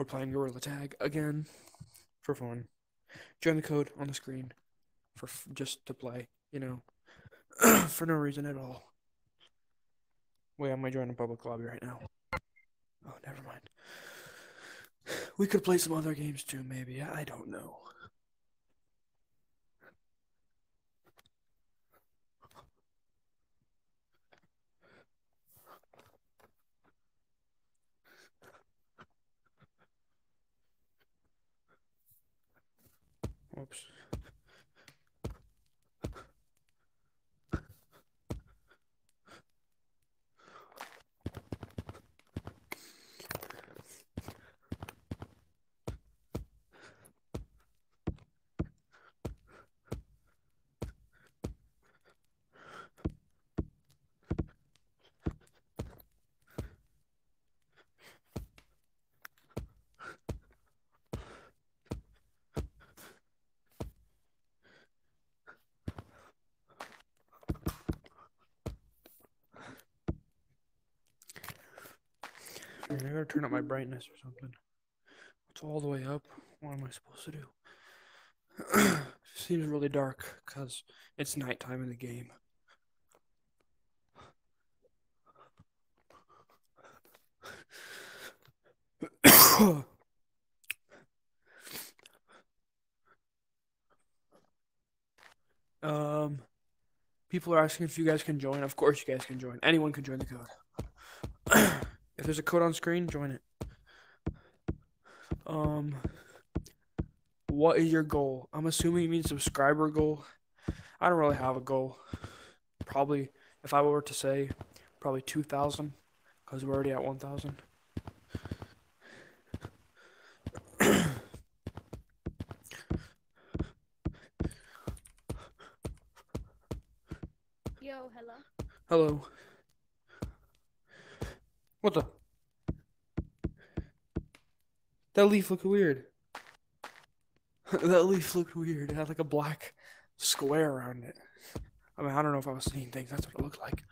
We're playing Gorilla Tag again for fun. Join the code on the screen for f- just to play, you know, for no reason at all. Wait, I might join a public lobby right now. Oh, never mind. We could play some other games too, maybe. I don't know. Oops. I gotta turn up my brightness or something. It's all the way up. What am I supposed to do? Seems really dark because it's nighttime in the game. um, people are asking if you guys can join. Of course, you guys can join. Anyone can join the code. If there's a code on screen, join it. Um, what is your goal? I'm assuming you mean subscriber goal. I don't really have a goal. Probably, if I were to say, probably 2,000, because we're already at 1,000. Yo, hello. Hello. What the? That leaf looked weird. that leaf looked weird. It had like a black square around it. I mean, I don't know if I was seeing things. That's what it looked like.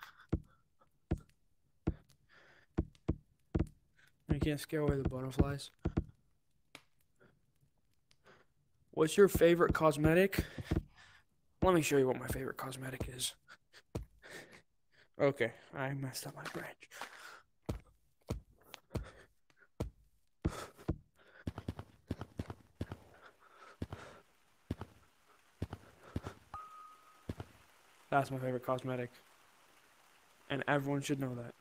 You can't scare away the butterflies. What's your favorite cosmetic? Let me show you what my favorite cosmetic is. Okay, I messed up my branch. That's my favorite cosmetic. And everyone should know that.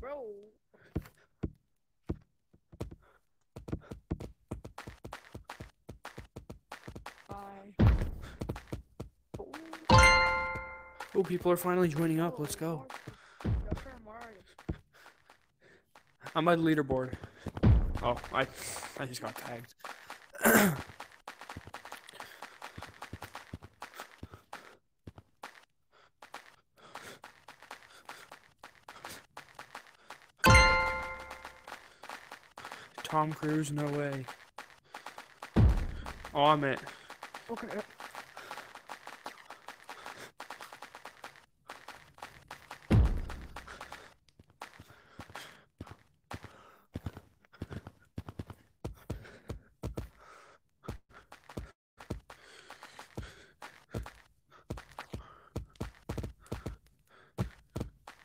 Bro. Bye. Oh, Oh, people are finally joining up. Let's go. I'm the leaderboard. Oh, I, I just got tagged. Tom Cruise, no way. Oh, I'm it. Okay.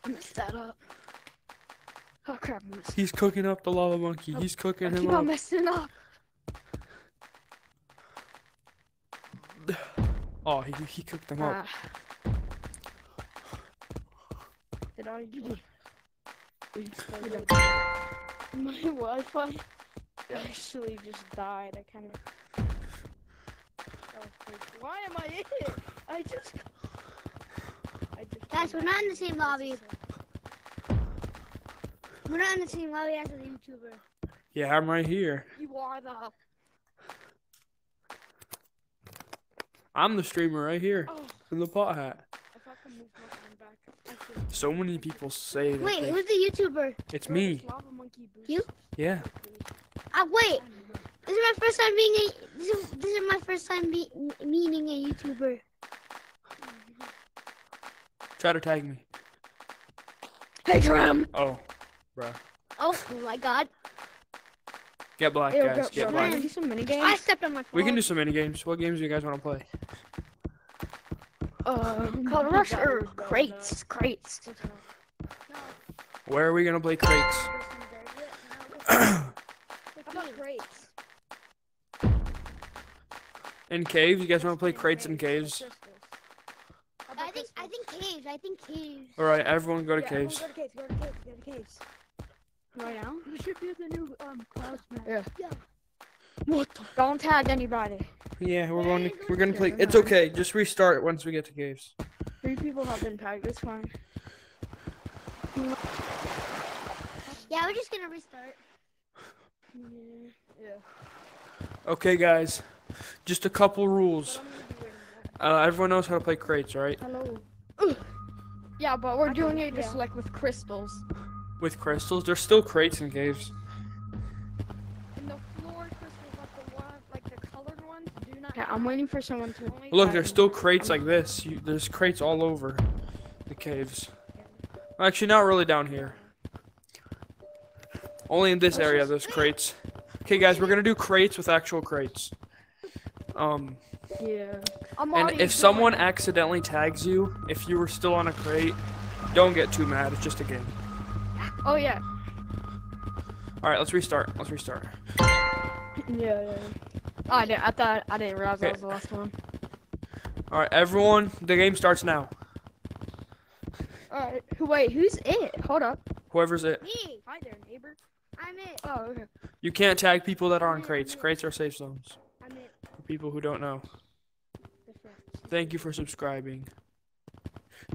I messed that up. Oh crap, I messed He's cooking up the lava monkey. He's I cooking him keep on up. messing up. Oh, he, he cooked him up. Ah. Did I do My Wi-Fi actually just died. I kind of. Why am I in it? I just. I just. Guys, we're not in the same lobby. We're not on the same lobby as the YouTuber. Yeah, I'm right here. You are the. I'm the streamer right here Oh, in the pot hat. if I can move my phone back. I feel So many people say that Wait, they- who's the YouTuber? it's me. this lava monkey boost You? Yeah. Uh, wait, this is my first time being a. This is, this is my first time be, meeting a YouTuber. Try to tag me. Hey, Trem. Oh, bruh. Oh my God! Get black, Yo, guys. bro, Get bro, black. wanna do some mini games? I stepped on my phone. We can do some mini games. What games do you guys want to play? Uh, Called Rush or crates, crates. Where are we gonna play crates? Crates? In caves? You guys want to play crates in caves? I think I think caves. I think caves. All right, everyone go to Yeah, caves. Go to caves. Go to caves. Go to caves. Right now? We should do the new um clouds map. Yeah. Yeah. What? The? Don't tag anybody. Yeah, we're going. To, we're gonna play. Yeah, It's okay. Just restart once we get to caves. Three people have been tagged. It's fine. Yeah, we're just gonna restart. Yeah. Okay, guys. Just a couple rules. Uh, everyone knows how to play crates, right? Hello. Yeah, but we're I doing can- it just yeah. like with crystals. With crystals. There's still crates in caves. And the floor crystals, like the one, like the colored ones, do not. Yeah, I'm waiting for someone to. Look, there's still crates like this. You, there's crates all over the caves. Actually, not really down here. Only in this area there's crates. Okay, guys, we're gonna do crates with actual crates. Um, Yeah. I'm and already if someone accidentally tags you, if you were still on a crate, don't get too mad. It's just a game. Oh yeah. All right, let's restart. Let's restart. Yeah, yeah. Oh, I didn't. I thought I didn't realize that was the last one. All right, everyone, the game starts now. All right. Who? Wait. Who's it? Hold up. Whoever's it. Me, Hi there, neighbor. I'm it. Oh, okay. You can't tag people that are on crates. Crates are safe zones I'm it. for people who don't know. Thank you for subscribing.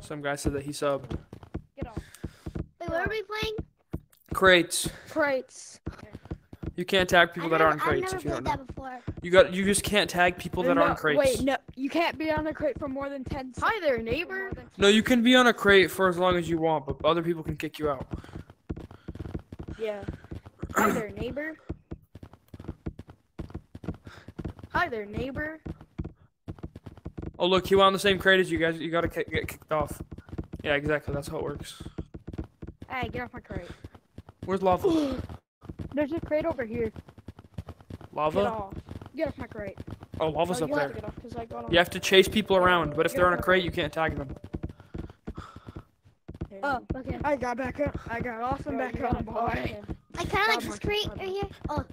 Some guy said that he subbed. Get what are we playing? Crates. Crates. You can't tag people I've that are on crates I've if you never don't know. that before. You got. You just can't tag people that are on crates. Wait, no. You can't be on a crate for more than ten. Hi there, neighbor. No, you can be on a crate for as long as you want, but other people can kick you out. Yeah. Hi there, neighbor. Hi there, neighbor. Oh look, he went on the same crate as you guys. You gotta get kicked off. Yeah, exactly. That's how it works. Hey, get off my crate. Where's lava? There's a crate over here. Get Lava? off. Get off my crate. Oh, lava's oh, up you have to there. get off 'cause I got on. You have to chase people around, but if they're on a crate, you can't tag them. Oh, Okay. I got back up. I got off and back up, boy. I kind of like this crate right here. Oh,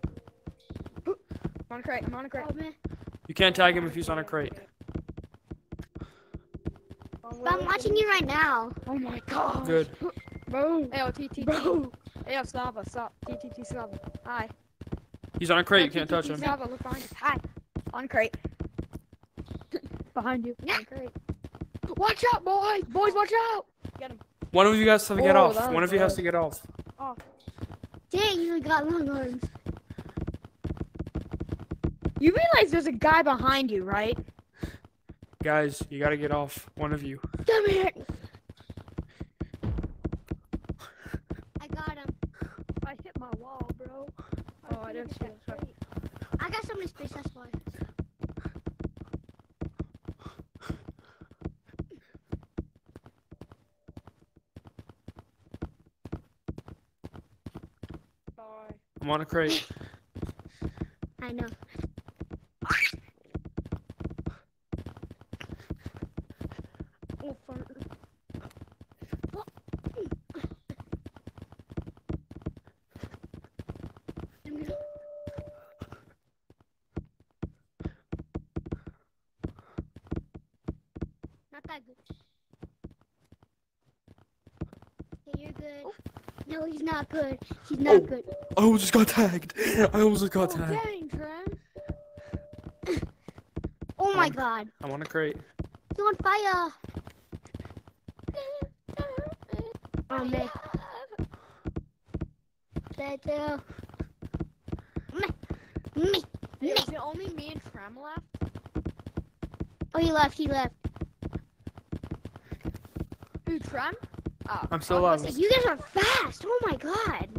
I'm on a crate. I'm on a crate. oh man. You can't tag him if he's on a crate. But I'm watching you right now. Oh my god. Good. Bro. Hey, oh, TTT. Bro. Hey, oh, Slava. Stop. TTT Slava. Hi. He's on a crate. You can't touch him. Slava, look behind you. Hi. On crate. behind you. On crate. Watch out, boys. Boys, watch out. Get him. One of you guys has to get Oh, off. One of you has to get off. Oh. Dang, you got long arms. You realize there's a guy behind you, right? Guys, you gotta get off. One of you. Come here. I got him. I hit my wall, bro. Oh, I didn't see that. Sorry. I got so many space, that's why. Bye. I'm on a crate. Oh, he's not good. He's not oh, good. I almost just got tagged. I almost just got oh, tagged. Dang, oh I'm my god. I'm on a crate. He's on fire. Oh man. That too. Me. Me. Is it only me and Trem left? Oh, he left. He left. Oh. I'm still alive. You guys are fast. Oh my god.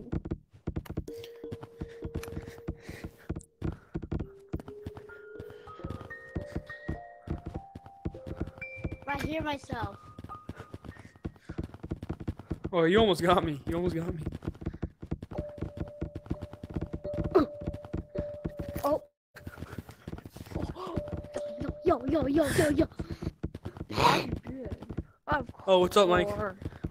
I hear myself. Oh, you almost got me. You almost got me. Oh yo, yo, yo, yo, yo. Of Oh, what's up, Mike?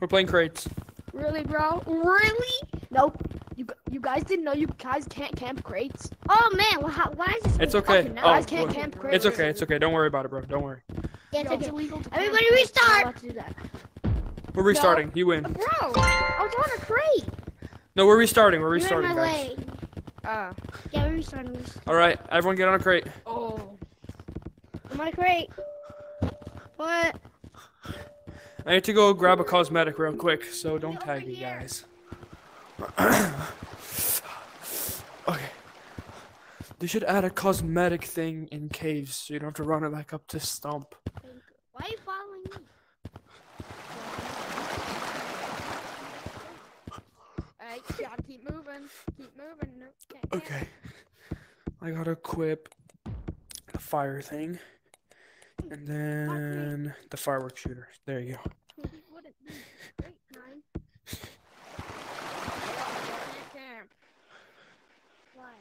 Course. We're playing crates. Really, bro? Really? Nope. You you guys didn't know you guys can't camp crates. Oh man, well, how, why is this? It's okay. fucking Oh, guys can't camp crates. It's okay. It's okay. Don't worry about it, bro. Don't worry. Yeah, it's it's okay. illegal Everybody camp. restart. Not allowed to do that. We're restarting. You win. Bro, I was on a crate. No, we're restarting. We're You're in restarting, my guys. way. Uh. Yeah, we're restarting. we're restarting. All right, everyone, get on a crate. Oh. I'm on a crate. What? I need to go grab a cosmetic real quick, so don't tag me, guys. okay. They should add a cosmetic thing in caves, so you don't have to run it back up to stump. Why are you following me? You gotta keep moving. Keep moving. No. Okay. I gotta equip the fire thing, hmm. and then the fireworks shooter. There you go. Maybe it wouldn't be great time. Can't camp. Why?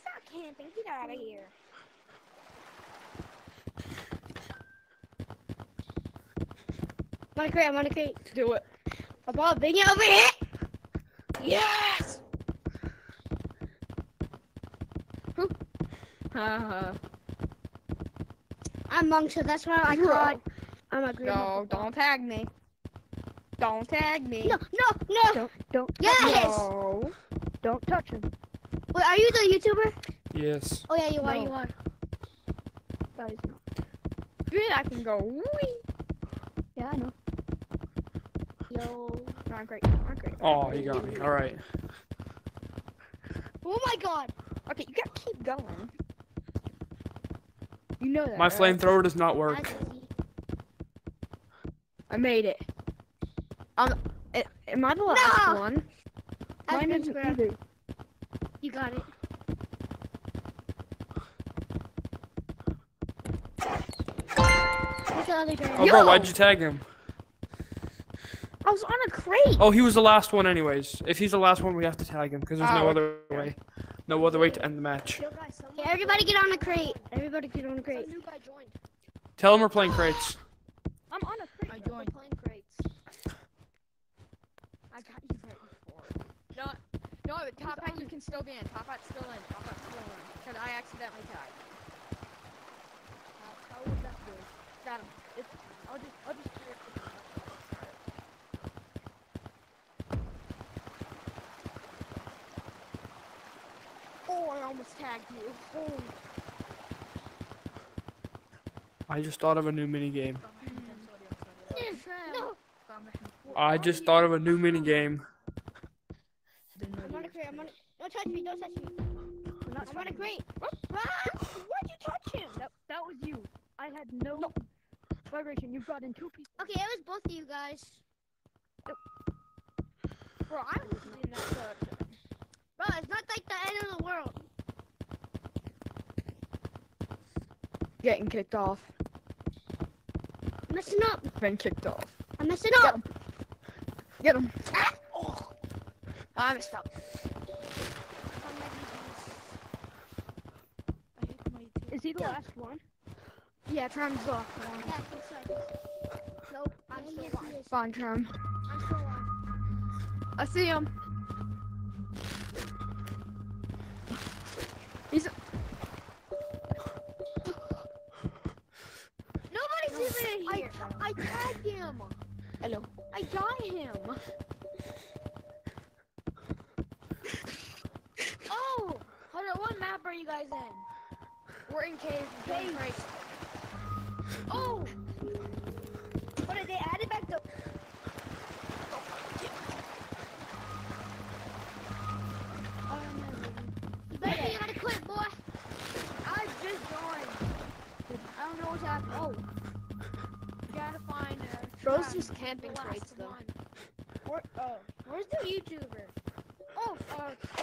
Stop camping. Get out of here. I'm on a crate. I'm on a crate. Do it. A ball, bring it over here. Yes. Haha. Uh-huh. I'm monk, so that's why I Bro. caught. I'm a green. no, don't tag me. Don't tag me. No, no, no. Don't. Don't. Yes. No. Don't touch him. Wait, are you the YouTuber? Yes. Oh yeah, you are. You are. That is not. Good. I can go. Wee. Yeah, I know. Yo. Not great. Not great. Oh, you got me. All right. Oh my God. Okay, you gotta keep going. You know that. My right? flamethrower does not work. I made it. Um, am I the last No! one? That's Mine good isn't square. either. You got it. What's the? Oh, bro, why'd you tag him? I was on a crate. Oh, he was the last one, anyways. If he's the last one, we have to tag him because there's no Oh, other way. No other way to end the match. Okay, everybody get on a crate. Everybody get on a crate. new guy joined. Tell him we're playing crates. I'm on a crate. I joined. playing crates. I got you right before. No, no, but top hat you can still be in. Top hat's still in. Top hat's still in. Cause I accidentally tagged. How, how would that do? Got him. It's, I'll just, I'll just. do it. Oh, I almost tagged you. Oh. I just thought of a new mini game. No. I just thought of a new mini game. I'm on a crate. I'm on a... Don't touch me. Don't touch me. I'm on a crate. Ah, why'd you touch him? That, that was you. I had no, vibration. You brought in two people. Okay, it was both of you guys. Bro, I was in that section. Bro, it's not like the end of the world. Getting kicked off. I'm messing up. Been kicked off. I'm messing up. Get up. him. Get him. Ah! Oh. I messed up. Is he the last one? Yeah, Trem's the last one. Yeah, I think so, so. Nope, I'm still alive. Fine, Trem. I'm still alive. I see him. He's. Nobody's even I, here. I tagged him. Hello. I got him. Oh! Hold on, what map are you guys in? We're in cave. Cave. Oh! What did they add it back to? Oh. Gotta find a Bro's just camping crates, though. Where, oh. Where's the YouTuber? Oh, oh uh, I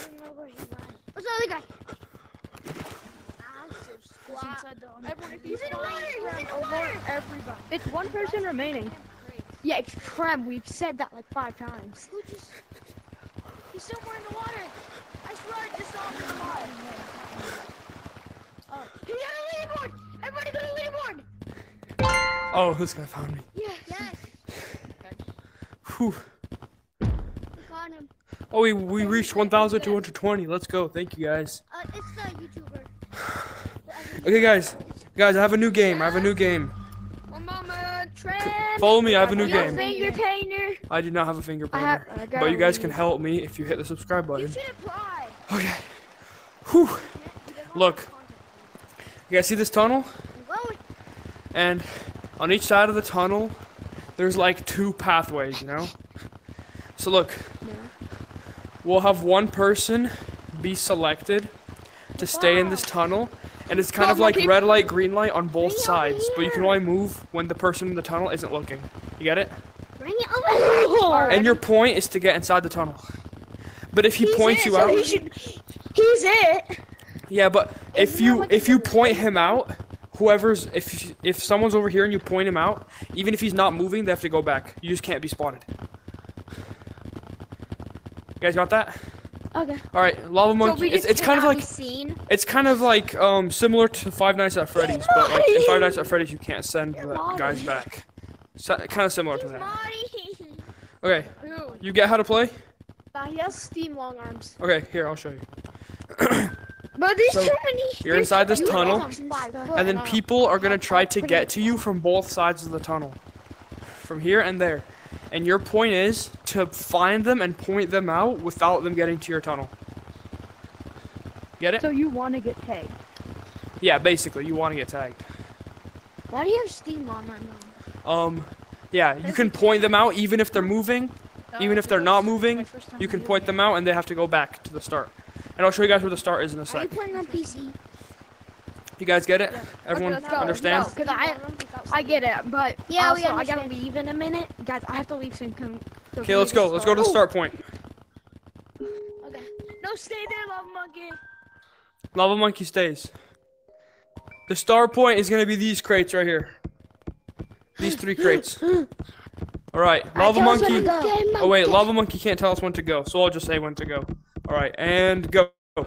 don't know where he went. What's the other guy? Ah, Massive he's in the water! He's in the water! Everybody. It's one person remaining. Yeah, it's Trem. We've said that like five times. Who just... He's somewhere in the water. I swear I just saw him in the water. Everybody go to the leaderboard. Oh, this guy found me. Yes. Yes. Whew. We got him. Oh, we, we reached 1,220. Let's go. Thank you, guys. Uh, it's the YouTuber. Okay, guys. Guys, I have a new game. I have a new game. Follow me. I have a new You game. Finger painter. I do not have a finger I have. But you guys can help me if you hit the subscribe You button. Okay. Whew. Look. You guys see this tunnel? And on each side of the tunnel, there's like two pathways, you know? So look, we'll have one person be selected to stay in this tunnel. And it's kind of like red light, green light on both Bring sides, but you can only move when the person in the tunnel isn't looking. You get it? bring it over. And your point is to get inside the tunnel. But if he He's points it, you so out, he should- He's it. Yeah, but if you if you point him out, whoever's if if someone's over here and you point him out, even if he's not moving, they have to go back. You just can't be spotted. You guys got that? Okay. All right, lava monkey. it's it's kind of like it's kind of like um similar to Five Nights at Freddy's, but like in Five Nights at Freddy's, you can't send You're the naughty. guys back. So, kind of similar to that. naughty. Okay, you get how to play? Uh, he has steam long arms. Okay, here I'll show you. But there's So, too many. You're inside this tunnel. have five foot. And then people are gonna try to get to you from both sides of the tunnel. From here and there. And your point is to find them and point them out without them getting to your tunnel. Get it? So you want to get tagged? Yeah, basically, you want to get tagged. Why do you have steam on my mom? Um, yeah, you can point them out even if they're moving. Even if they're not moving, you can point them out and they have to go back to the start. And I'll show you guys where the start is in a Are you sec. playing on PC? You guys get it? Everyone let's go, understand? go. Because I, I get it, but Yeah, we also, I gotta leave in a minute, guys. I have to leave soon. Come. Okay, let's go. Let's go to the start point. Okay. No, stay there, lava monkey. Lava Monkey stays. The star point is gonna be these crates right here. These three crates. Alright, Lava Tell us when Monkey. Oh wait, Lava Monkey can't tell us when to go, so I'll just say when to go. Alright, and go. I'm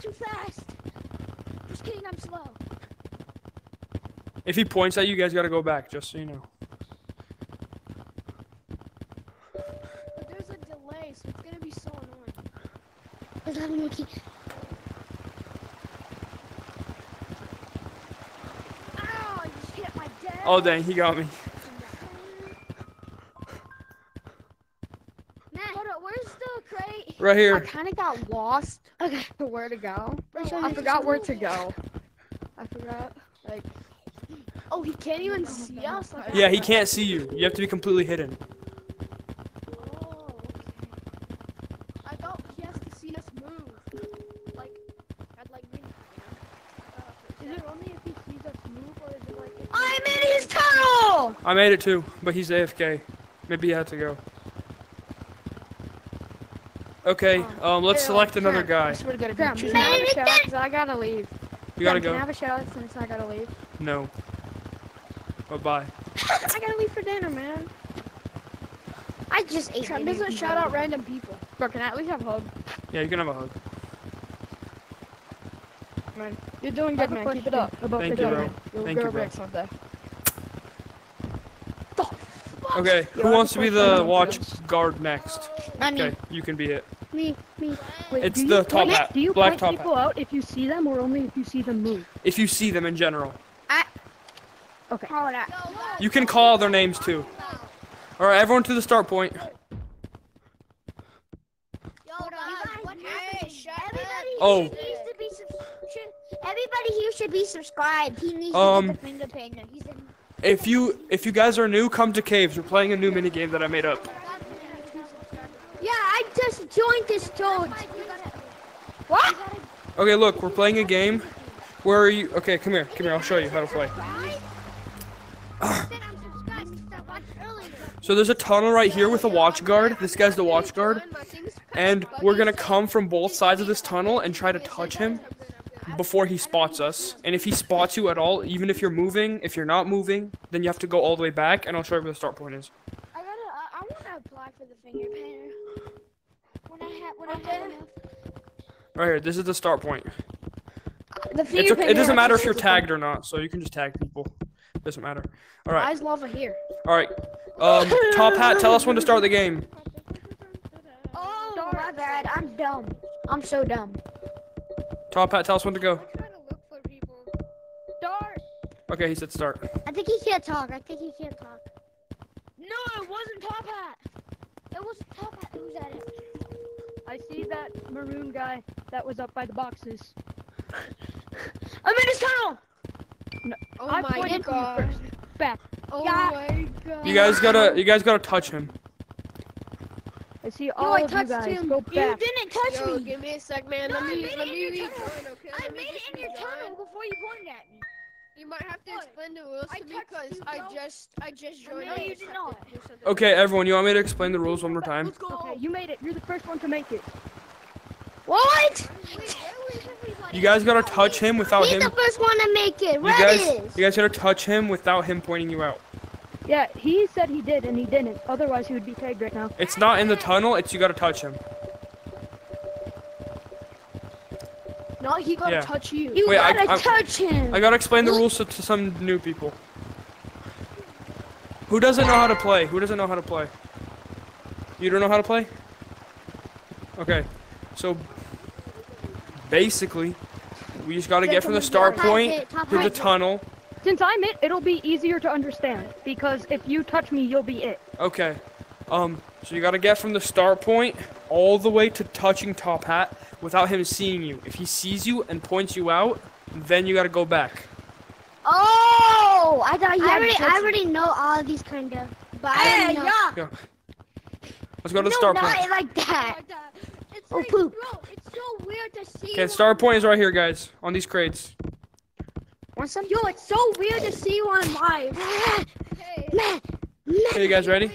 too fast. Just kidding, I'm slow. If he points at you, you guys gotta go back, just so you know. But there's a delay, so it's gonna be so annoying. There's lava monkey. Ow! I just hit my desk. Oh dang, he got me. Nah. Where's the crate? Right here. I kind of got lost. Okay. To where to go? Let's I forgot where to go. I forgot. Like. Oh, he can't even see us. Oh like, Yeah, he can't see you. You have to be completely hidden. Oh, okay. I thought he has to see us move. Like, at like midnight. You know? Is it only if he sees us move, or is it like? If I'm in his tunnel. I made it too, but he's AFK. Maybe he had to go. Okay, um, let's Hey, select another I guy. swear to God, if Graham, you choose man, me, I have a it's shout, I gotta leave. You gotta Graham, Can I go. have a shout since I gotta leave? No. Bye bye. I gotta leave for dinner, man. I just ate. Trump dinner. doesn't shout out random people. Bro, can I at least have a hug? Yeah, you can have a hug. Man, you're doing good, man. Keep it up. About Thank the you, bro. You'll Thank grow you, bro. big someday. Okay, who wants to be the the watch guard next? I mean, Okay, you can be it. me, me. Wait, It's do the you top hat, Do you black point top hat. people out if you see them, or only if you see them move? If you see them in general. I. Okay. Hold on. You can call their names too. Alright, everyone to the start point. Hold on. What happened? Everybody Oh. here needs to be subscription. Everybody here should be subscribed. He needs Um, to get the finger painter. He's in. If you if you guys are new, come to Caves. We're playing a new mini game that I made up. Yeah, I just joined this toad. What? Okay, look, we're playing a game Where are you? Okay, come here. Come here. I'll show you how to play. I said I'm subscribed since I watched earlier. So there's a tunnel right here with a watch guard. This guy's the watch guard. And we're gonna come from both sides of this tunnel and try to touch him before he spots us. And if he spots you at all, even if you're moving, if you're not moving, then you have to go all the way back and I'll show you where the start point is. I gotta. I, I want to apply for the finger painter. When I have. When I have. Right here, this is the start point. The It's finger okay, it doesn't matter if you're tagged or not, so you can just tag people. It Doesn't matter. Alright, Eyes lava here. alright. Um, Top Hat, tell us when to start the game. Oh, my bad. I'm dumb. I'm so dumb. Top Hat, tell us when to go. trying to look for people. Start. Okay, he said start. I think he can't talk. I think he can't talk. No, it wasn't Top Hat. It wasn't top hat. Who's at it? I see that maroon guy that was up by the boxes. I'm in his tunnel. Oh I my pointed to god. first. Back. Oh Yeah. my god. You guys gotta, you guys gotta touch him. I see Yo, all I of you touched guys. him. Go You didn't touch Yo, me. give me a sec, man. No, let I me, made it let in me your rejoin, tunnel. okay? I Let made it in your rejoin. tunnel before you pointed at me. You might have to What? explain the rules I to me because you, I bro. just, I just joined. know I you did not. to. Okay, everyone, you want me to explain the rules one more time? Let's go. Okay, you made it. You're the first one to make it. What? You guys gotta touch him without He's him. the first one to make it. You guys, is. you guys gotta touch him without him pointing you out. Yeah, he said he did and he didn't. Otherwise, he would be tagged right now. It's not in the tunnel. It's you gotta touch him. No, he gotta Yeah. touch you. You Wait, gotta I'm- touch him. I gotta explain the rules to, to some new people. Who doesn't know how to play? Who doesn't know how to play? You don't know how to play? Okay, so basically, we just gotta get from the start point to the height hit. tunnel. Since I'm it, it'll be easier to understand because if you touch me, you'll be it. Okay, um, so you gotta get from the start point all the way to touching Top Hat without him seeing you. If he sees you and points you out, then you gotta go back. Oh, I thought you I already, I already know all of these kind of. But I don't know. Let's go to the no, start not point. like that. It's Oh, like, poop. bro, it's so weird to see. Okay, you start point is right here, guys, on these crates. Want some? Yo, it's so weird to see you on live. Hey, Meh, Okay, you guys ready?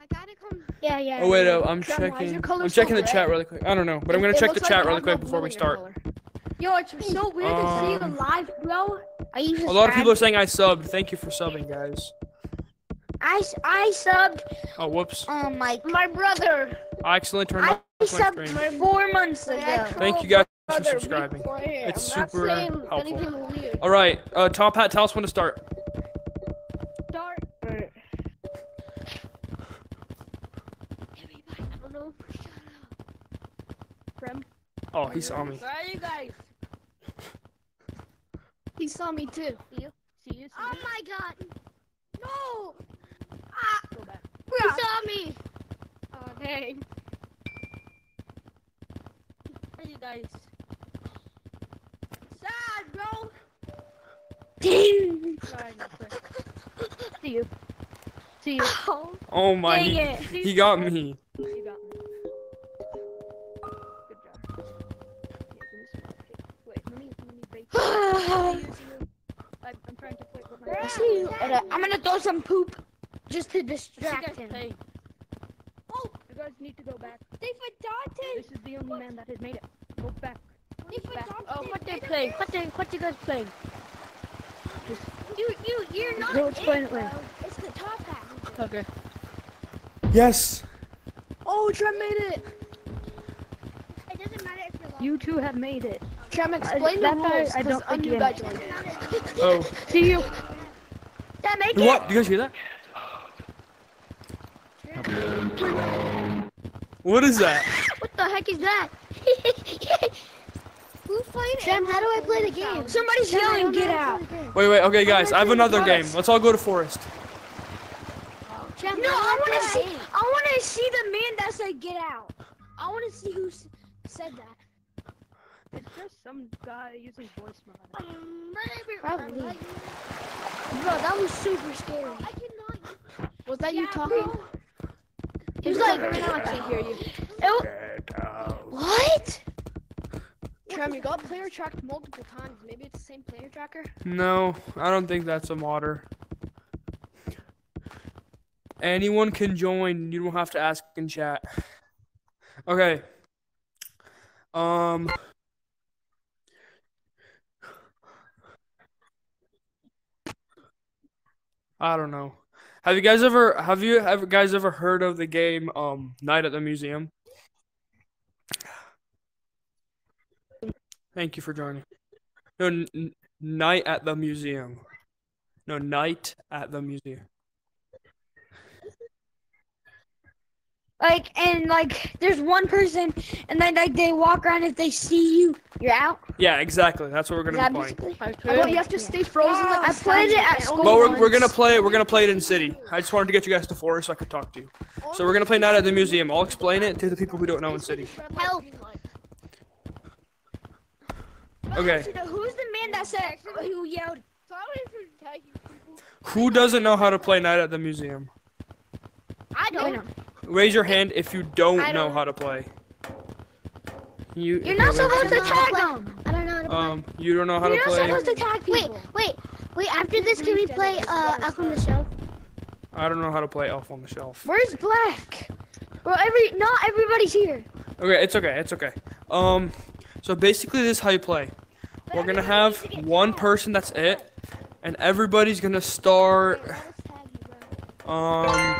I gotta come. Yeah, yeah. Oh wait, yeah. uh, I'm Trevor, checking. I'm so checking the chat really quick. I don't know, but I'm gonna check the looks like chat you really quick before we blue in your start. color. Yo, it's so weird to see you Um, live, bro. Are you A lot of people are saying I subbed. Thank you for subbing, guys. I I subbed. Oh, whoops. Oh like my brother. I accidentally turned I off my subbed screen. four months ago. Thank you guys for subscribing. It's I'm not super saying helpful. anything weird. All right, uh, Top Hat, tell us when to start. Start. Everybody, I don't know. Trem. Oh, he saw me. Where are you guys? He saw me too. See you. See you. Oh my god. No. Go back. He saw me. Oh dang. Where are you guys? Sad, bro. Dang. Sorry, not quick. See you. See you. Oh, Oh my, dang he, it. he got me. You got me. Good job. Yeah, give me some more tape. Wait, let me, let me bake. I'm, I'm trying to play with my. I see you. Hold up, I'm gonna throw some poop just to distract him. Hey, oh. You guys need to go back. They forgot This is the only man that has made it. Go back. They forgot oh, what they playing? What they, what you guys playing? You, you, you're not. Go explain it bro. later. It's the top hat. Okay. Yes. Oh, Trem made it. It doesn't matter if you're You two have made it. Trem, explain that the rules. I don't 'cause a think new he guy has- joined. Oh, See you. That make what? Do you guys hear that? What is that? What the heck is that? Who's playing Sam, how do I play the game? Somebody's yelling, get out. Wait, wait. Okay, guys, I have another game. Let's all go to Forest. no, I want to see. I want to see the man that said get out. I want to see who s- said that. It's just some guy using voice mod. Um, Probably. Bro, that was super scary. I cannot. Was that you talking? He was like, I can't hear you. what? Trem, you got player tracked multiple times. Maybe it's the same player tracker. No, I don't think that's a modder. Anyone can join. You don't have to ask in chat. Okay. Um. I don't know. Have you guys ever have you ever guys ever heard of the game um Night at the Museum? Thank you for joining. No, n- n- Night at the Museum. No, Night at the Museum. Like and like there's one person and then like they walk around if they see you, you're out. Yeah, exactly. That's what we're gonna that be playing. basically? Well, you have to stay frozen. like ah, I played it at school. But we're, we're gonna play it. We're gonna play it in city. I just wanted to get you guys to forest so I could talk to you. So we're gonna play Night at the Museum. I'll explain it to the people who don't know in city. Help. Okay. Who's the man that said who yelled? Who doesn't know how to play Night at the Museum? I don't. Raise your hand if you don't, know don't- how to play. You. You're not supposed to raise- tag them. I don't know how to play. Um, you don't know how to play. You're not supposed to tag people. Wait, wait, wait. After this, can we play uh Up on the Shelf? I don't know how to play Elf on the Shelf. Where's Black? Well, every not everybody's here. Okay, it's okay. It's okay. Um, so basically, this is how you play. We're gonna have one person. That's it, and everybody's gonna start. Um,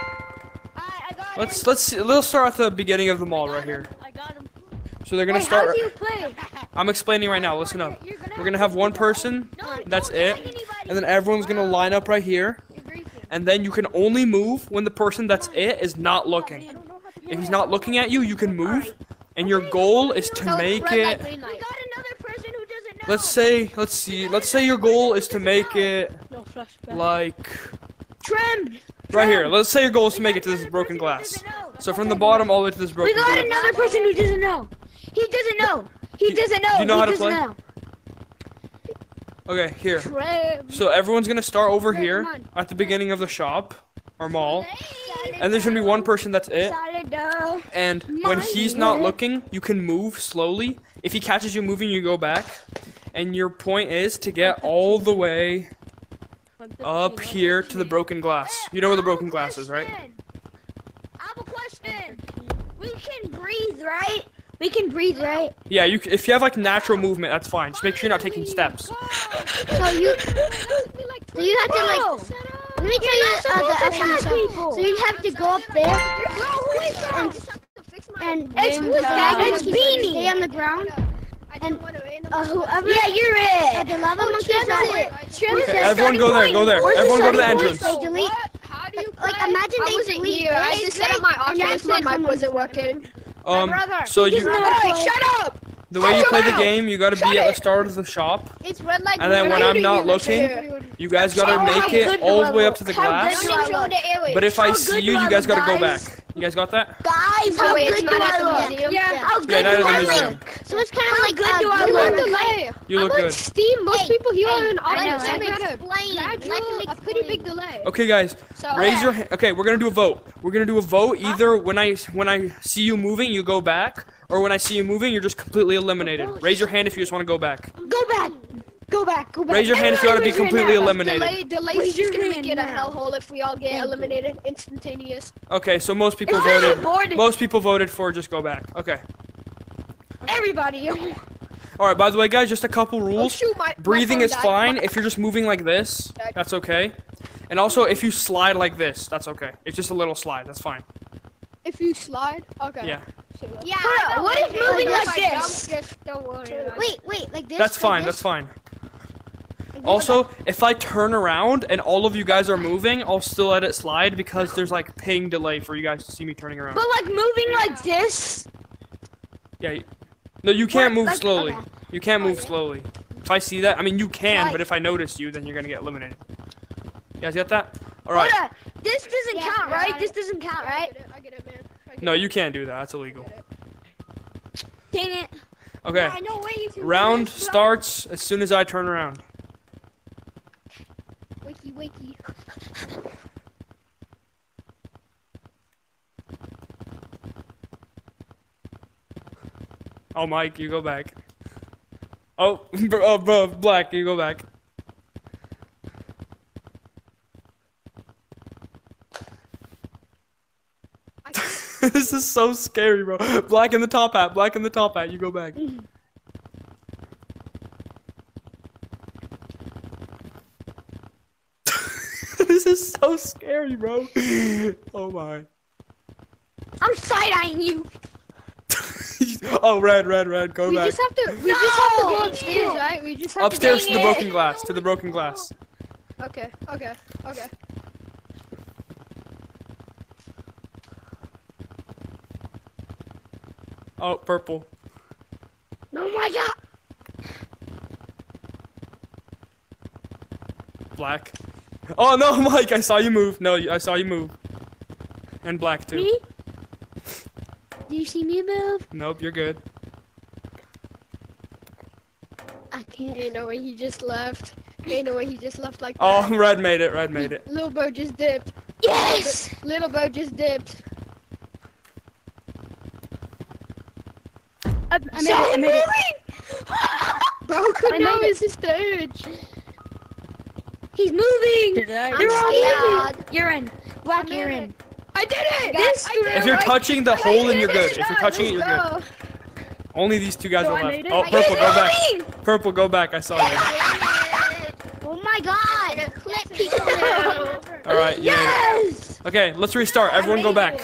let's let's see, let's start at the beginning of the mall right here. I got him. So they're gonna Wait, start. do you play? I'm explaining right now. Listen up. We're gonna have one person. That's it. And then everyone's gonna line up right here. And then you can only move when the person that's it is not looking. If he's not looking at you, you can move. And your goal is to make it. We got another person who doesn't know. Let's say, let's see, let's say your goal is to make it like Trem. right here. Let's say your goal is to make it to this broken glass. So from the bottom all the way to this broken. We got glass. another person who doesn't know. He doesn't know. He You- doesn't know. Do you know he how to play? know. Okay, here. Trem. So everyone's gonna start over here at the beginning of the shop or mall. And there's gonna be one person that's it. And when he's not looking, you can move slowly. If he catches you moving, you go back. And your point is to get all the way up here to the broken glass. You know where the broken glass is, right? I have a question. We can breathe, right? We can breathe, right? Yeah, you. If you have like natural movement, that's fine. Just make sure you're not taking steps. So you, so you have to like. Let me tell you uh, the essence. So, so you have to go up there and and It's and, with Gag and and Beanie. Stay on the ground. And Uh, whoever. Yeah, you're it. Uh, the lava monkey is not it. Okay, everyone go there. Go there. Everyone go to the entrance. point? They delete. How do you Like imagine I they wasn't delete here. I just set up my and Oculus. that's My mic wasn't working. Um. So you, Hey, shut up! The way you play the game, you gotta be at the start of the shop. It's red light. And then when. I'm not looking, you guys gotta make it all the way up to the glass. But if I see you, you guys gotta go back. You guys got that? Guys, how wait, good do I the look? museum? Yeah, how good Yeah, do I the museum. look? So it's kind of like good uh, do I blue look? and The delay. You look I'm good. like Steam. Most Hey, people here hey, are in I know, let me explain. I Let me a pretty big delay. Okay, guys. So Raise your hand. Okay, we're gonna do a vote. We're gonna do a vote. Either when I when I see you moving, you go back, or when I see you moving, you're just completely eliminated. Raise your hand if you just want to go back. Go back. Go back. Go back. Raise your hand if you want to be completely raise eliminated. delay, delay Raise is just gonna make it a hand now. hellhole if we all get Thank you. eliminated instantaneous. Okay, so most people It's voted. boring. Most people voted for just go back. Okay. Everybody. All right. By the way, guys, just a couple Oh rules. shoot, my my Breathing phone is died. fine. If you're just moving like this, that's okay. And also, if you slide like this, that's okay. It's just a little slide. That's fine. If you slide, okay. Yeah. Yeah. What is moving like this? Don't worry. Wait, wait, like this. That's like fine. this? That's fine. Like this? Also, if I turn around and all of you guys are moving, I'll still let it slide because there's like ping delay for you guys to see me turning around. But like moving like this. Yeah. No, you can't move slowly. You can't move slowly. If I see that, I mean you can, but if I notice you, then you're gonna get eliminated. You guys get that? All right. Hold on. This doesn't Yeah, count, right? This doesn't count, I right? get it, I get it, man. Get No, it. you can't do that. That's illegal. Dang it. Okay. I know way too Round starts as soon as I turn around. Wakey, wakey. Oh, Mike, you go back. Oh, bro, oh, bro, black, you go back. This is so scary, bro. Black in the top hat, black in the top hat, you go back. Mm-hmm. This is so scary, bro. Oh my. I'm side eyeing you. oh, red, red, red, go we back. just have to. We just have to go No! upstairs, right? We just have to go Upstairs to dang the it. broken glass, to the broken glass. Okay. Okay. Okay. Oh, purple. Oh my god. Black. Oh no, Mike, I saw you move. No, I saw you move. And black too. Me? Do you see me move? Nope, you're good. I can't. Ain't know where he just left. Ain't know where he just left like Oh, that. red made it, red made it. Little bird just dipped. Yes! Little bird just dipped. I, I made it. I made it. Bro, I could know made it. it's a stage. He's moving! Did I? I'm You're all scared. You're in. Black, I you're in. I did it! This If you're touching the I hole, then you're good. If you're touching it, you're good. Only these two guys No, are left. Oh, purple, go back. moving! Purple, go back. I saw you. Oh my god! Clip people go. now. All right, you Yes! Okay, let's restart. Everyone go back.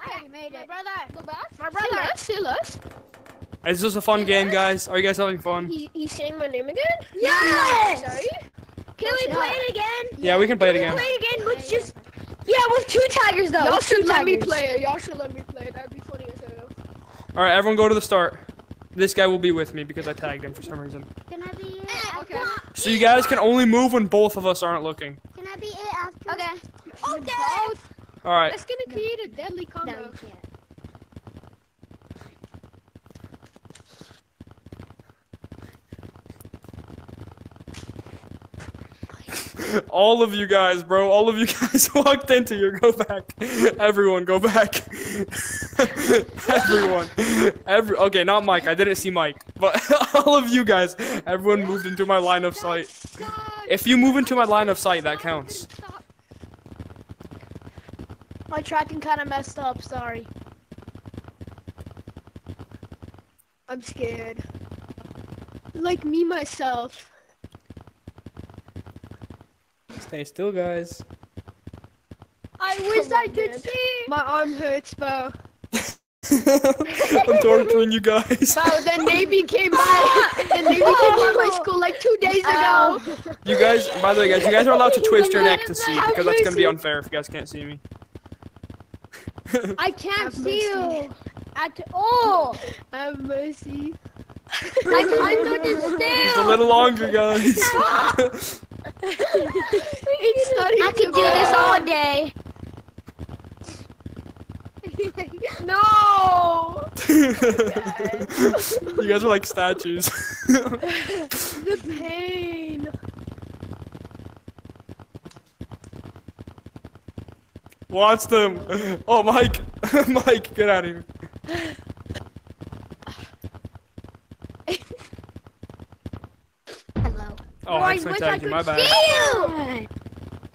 I made it. My brother, go back. My Still brother. us, still us. Is this a fun game, guys? Are you guys having fun? He, he's saying my name again? Yes! Sorry? Can we play it again? Yeah, we can play it Can we again. play it again? Let's just. Yeah, with two tigers though. Y'all with two should let me play it. Y'all should let me play it. That'd be funny as hell. All right, everyone go to the start. This guy will be with me because I tagged him for some reason. Can I be it? Eh, okay. So you guys can only move when both of us aren't looking. Can I be it after? Okay. Oh, oh, okay. All right. That's gonna create a deadly No, combo. you All of you guys, bro. All of you guys walked into here. Go back. Everyone, go back. Everyone. Every. Okay, not Mike. I didn't see Mike, but all of you guys. Everyone moved into my line of sight. If you move into my line of sight, that counts. My tracking kind of messed up. Sorry. I'm scared. Like me myself. Stay still, guys. I wish I could see. My arm hurts, bro. I'm torturing you guys. Bro, the Navy came by. The Navy came by my school like two days ago. You guys, by the way, guys, you guys are allowed to twist your neck to see because that's gonna be unfair if you guys can't see me. I can't Have see mercy. you at all. Have mercy. I climbed on the Just stairs. a little longer, guys. It's not I could do this all day. No. you guys are like statues. The pain. Watch them. Oh, Mike. Mike, get out of here. Hello. Oh, I accidentally tagged you. My bad. Ew! Wait,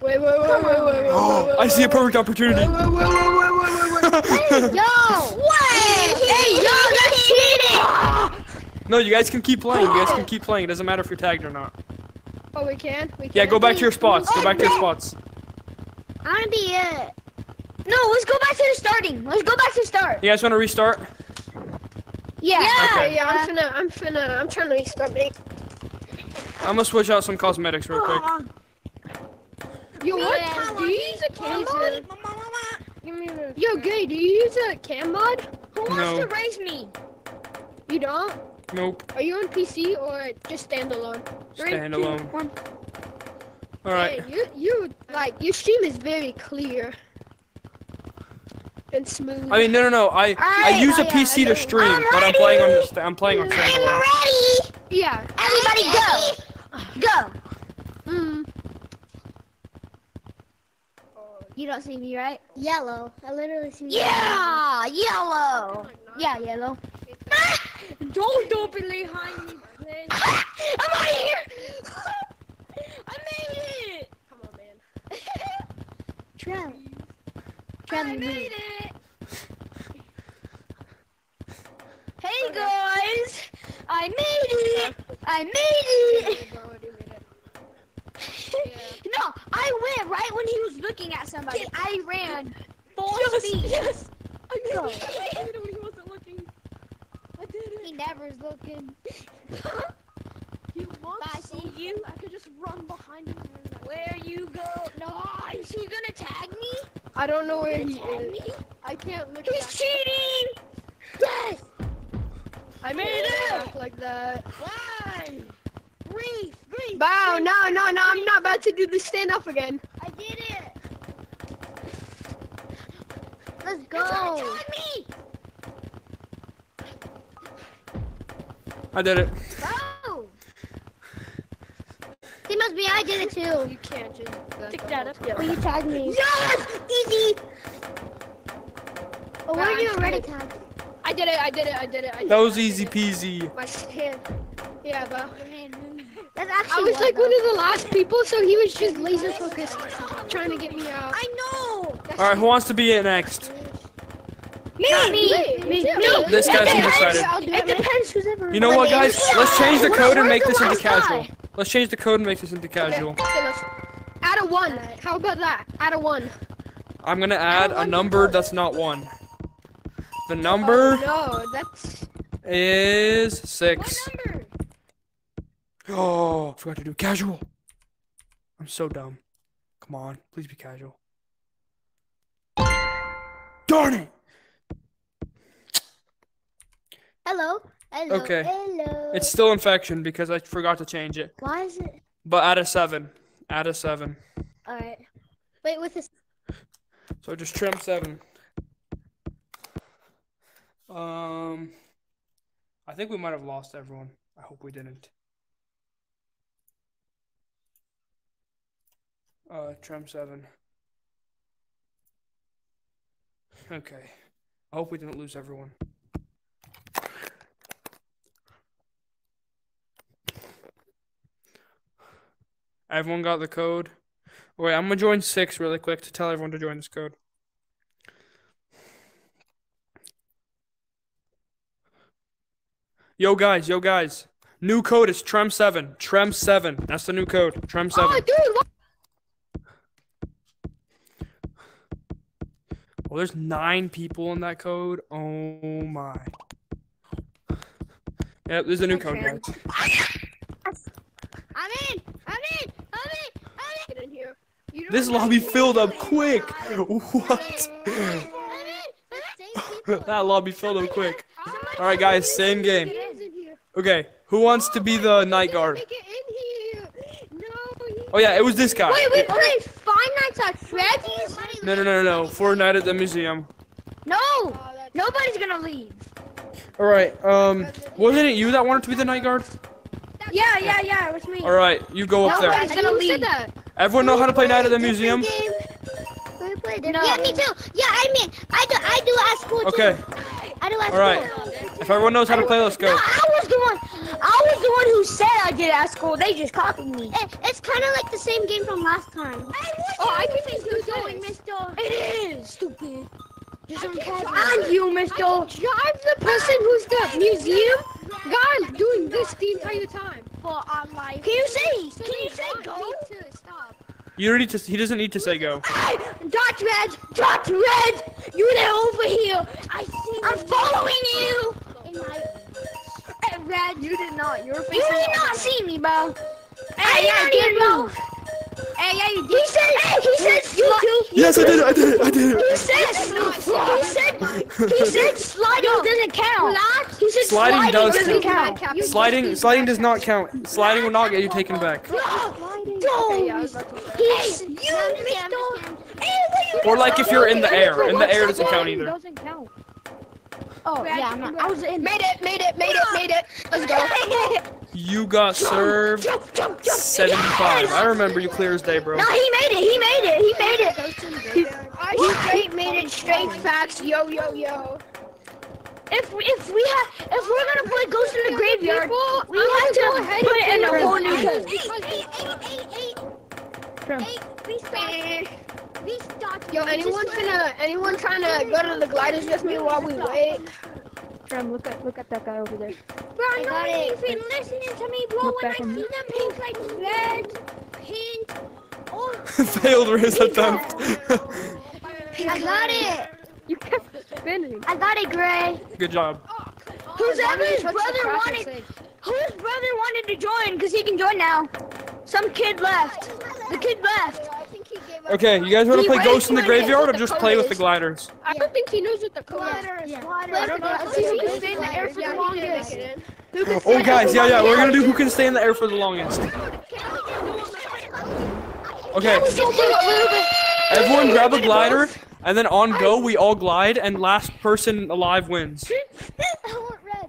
wait, wait, wait, wait, wait, wait, wait. I see a perfect opportunity. Wait, wait, wait, wait, wait, wait, wait, wait. Yo! What? Hey, yo, that's cheating! No, you guys can keep playing. You guys can keep playing. It doesn't matter if you're tagged or not. Oh, we can. We can. Yeah, go back to your spots. Go back to your spots. I wanna be it. No, let's go back to the starting. Let's go back to the start. You guys want to restart? Yeah. Okay. Yeah, I'm finna, I'm finna, I'm trying to restart me. I'm gonna switch out some cosmetics real quick. Yo, what? Yeah. Do you use a cam mod? Give me the. Yo, gay, do you use a cam mod? Who wants No. to raise me? You don't? Nope. Are you on PC or just standalone? Three, Stand two, one. All right. Hey, you, you, like, your stream is very clear. And smooth. I mean, no, no, no. I I Alright, use a oh, yeah, PC I to stream, I'm but I'm playing on the I'm playing on standalone. ready. yeah. Everybody go. Go. Mm. You don't see me, right? Yellow. I literally see. you. Yeah, yellow. Yeah, yellow. Don't open behind me, please. I'm out of here. I made it. Come on, man. Trev. I Trev, made made it. Hey guys, I made it. I made it. No, I went right when he was looking at somebody. I ran full speed. Yes. I made it. I made it when he wasn't looking. I did it. He never is looking. He wants so see you. I could just run behind him. Where you go? No, is he gonna tag me? I don't know where he is. me? I can't look. He's cheating. Yes. I made it. Back like that. Why? Breathe, breathe. Wow, no, no, no, I'm not about to do the stand up again. I did it. Let's It's gonna go. tag me. I did it. Go. He must be. I did it too. You can't just Pick that up. Will oh, you tag me? Yes, easy. Oh, where are you Right. already tagged? I did it. I did it. I did it. I did That was I easy peasy. My hand. Yeah, bro. That's actually I was what, like though. one of the last people, so he was just laser focused, trying to get me out. I know. All right, who wants to be it next? Me, me, me, me. This guy's it undecided. It it, depends who's ever. You know what, guys? Let's change the Where- code and make this into last guy? casual. Let's change the code and make this into casual. Okay, add a one. How about that? Add a one. I'm gonna add a one number that's not one. The number Oh, no, that's is six. Oh, forgot to do casual. I'm so dumb. Come on, please be casual. Darn it! Hello. Hello. Okay. Hello. It's still infection because I forgot to change it. Why is it? But add a seven. Add a seven. All right. Wait, with this. So just trem seven. Um, I think we might have lost everyone. I hope we didn't. Uh, trem seven. Okay. I hope we didn't lose everyone. Everyone got the code? Wait, I'm gonna join six really quick to tell everyone to join this code. Yo guys, yo guys. New code is Trem7. Trem7. That's the new code. Trem7. Oh, dude, what? Oh, well, there's nine people in that code. Oh my. Yep, there's a new code, guys. I'm in. I'm in. I'm in. I'm Get in here. You This know- lobby filled up quick. What? in. I'm that lobby filled up quick. All right, guys, same game. Get in here. Okay, who wants to be the night guard? Get in here. No. you- Oh yeah, it was this guy. Wait, we played Five Nights at Freddy's? No, no, no, no, no. For night at the museum. No. Oh, Nobody's gonna leave. All right. Um, wasn't it you that wanted to be the night guard? Yeah, yeah, yeah. It was me. All right, you go up there. Nobody's I gonna leave. Everyone know how to play night at the museum? game. We played it. Yeah, me too. Yeah, I mean, I do, I do at school too. I do at All right. If everyone knows how to play, let's go. No. I was the one. I was the one who said I did at school. They just copied me. It, it's kind of like the same game from last time. Oh, I can think who's going, going, Mister. It is stupid. And you, Mister. I'm the person who's the museum guy doing this the entire time. For I'm like, can you say? Can you say go? Stop. You already. Just, he doesn't need to say go. Hey, Dot Red, Dot Red, you there over here? I see. I'm following you. In my, Hey, Red, You did not. Your face. you did not see me, bro. Hey, yeah, I did, bro. Hey, yeah, you did. He said, hey, he said, you too. Yes, I did it. I did it. I did He it. said, he said, he said, sliding doesn't count. He said, Sliding sliding, does doesn't count. count. Sliding. Sliding does not count. Sliding will not get you taken back. No, Okay, yeah, I was don't. about to say. He's you, Mister. Hey, what you Or like if you're in the air. In the air doesn't count It either. doesn't count. oh, yeah, I'm not. I was in. Made it, made it, made it, made it. Let's go. You got served Jump, jump, jump. 75. I remember you clear as day, bro. No, he made it. He made it. He made it. He, he straight made it. Straight facts. Yo, yo, yo. If we- if we have if we're gonna play Ghost in the Graveyard, People, we I'm have gonna go to ahead put it in a play whole with new you code. because- Yo, anyone finna, anyone trying to go to the gliders with me while we wait? Trem, look at look at that guy over there. Bro, I know you've been listening to me, bro. Look When I see on me. them pink, like red, pink. Oh, Failed race attempt. I got it. You kept spinning. I got it, Gray. Good job. Whoever's brother wanted, whose brother wanted to join, because he can join now. Some kid left. The kid left. I think he gave up. Okay, you guys want to play Ghost in the Graveyard or just play with the gliders? I don't think he knows what the code is. I don't know. See who can stay in the air for the longest. Oh, guys, yeah, yeah, we're gonna do who can stay in the air for the longest. Okay, everyone grab a glider, and then on go, we all glide, and last person alive wins.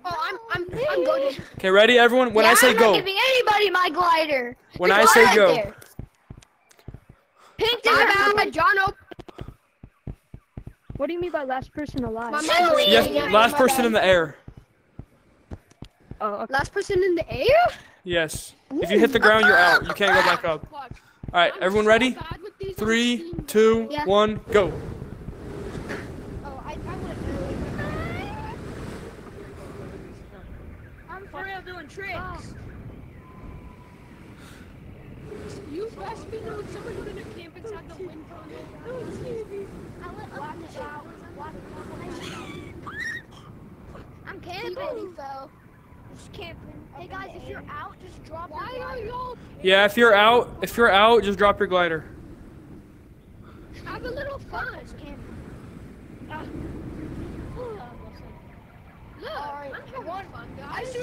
Oh, I'm, I'm, I'm going. Okay, ready, everyone? When I say I'm go, not giving anybody my glider. when I say glider go, right there. Pink My doesn't bad, John. Oh, What do you mean by last person alive? my yes, Yeah, last person in the air. Oh, okay. Last person in the air? Yes. If you hit the ground, you're out. You can't go back up. All right, I'm everyone so ready? bad with these Three, two, Yeah. one, go. Oh, I, I went I'm for real doing tricks. You best be knowing someone who didn't camp inside the wind tunnel. I'm camping. So, just camping. Hey guys, if you're out, just drop Why your are glider. y'all Yeah, if you're out, if you're out, just drop your glider. have a little fun? Just camping. Ah. Look, I'm having fun, guys.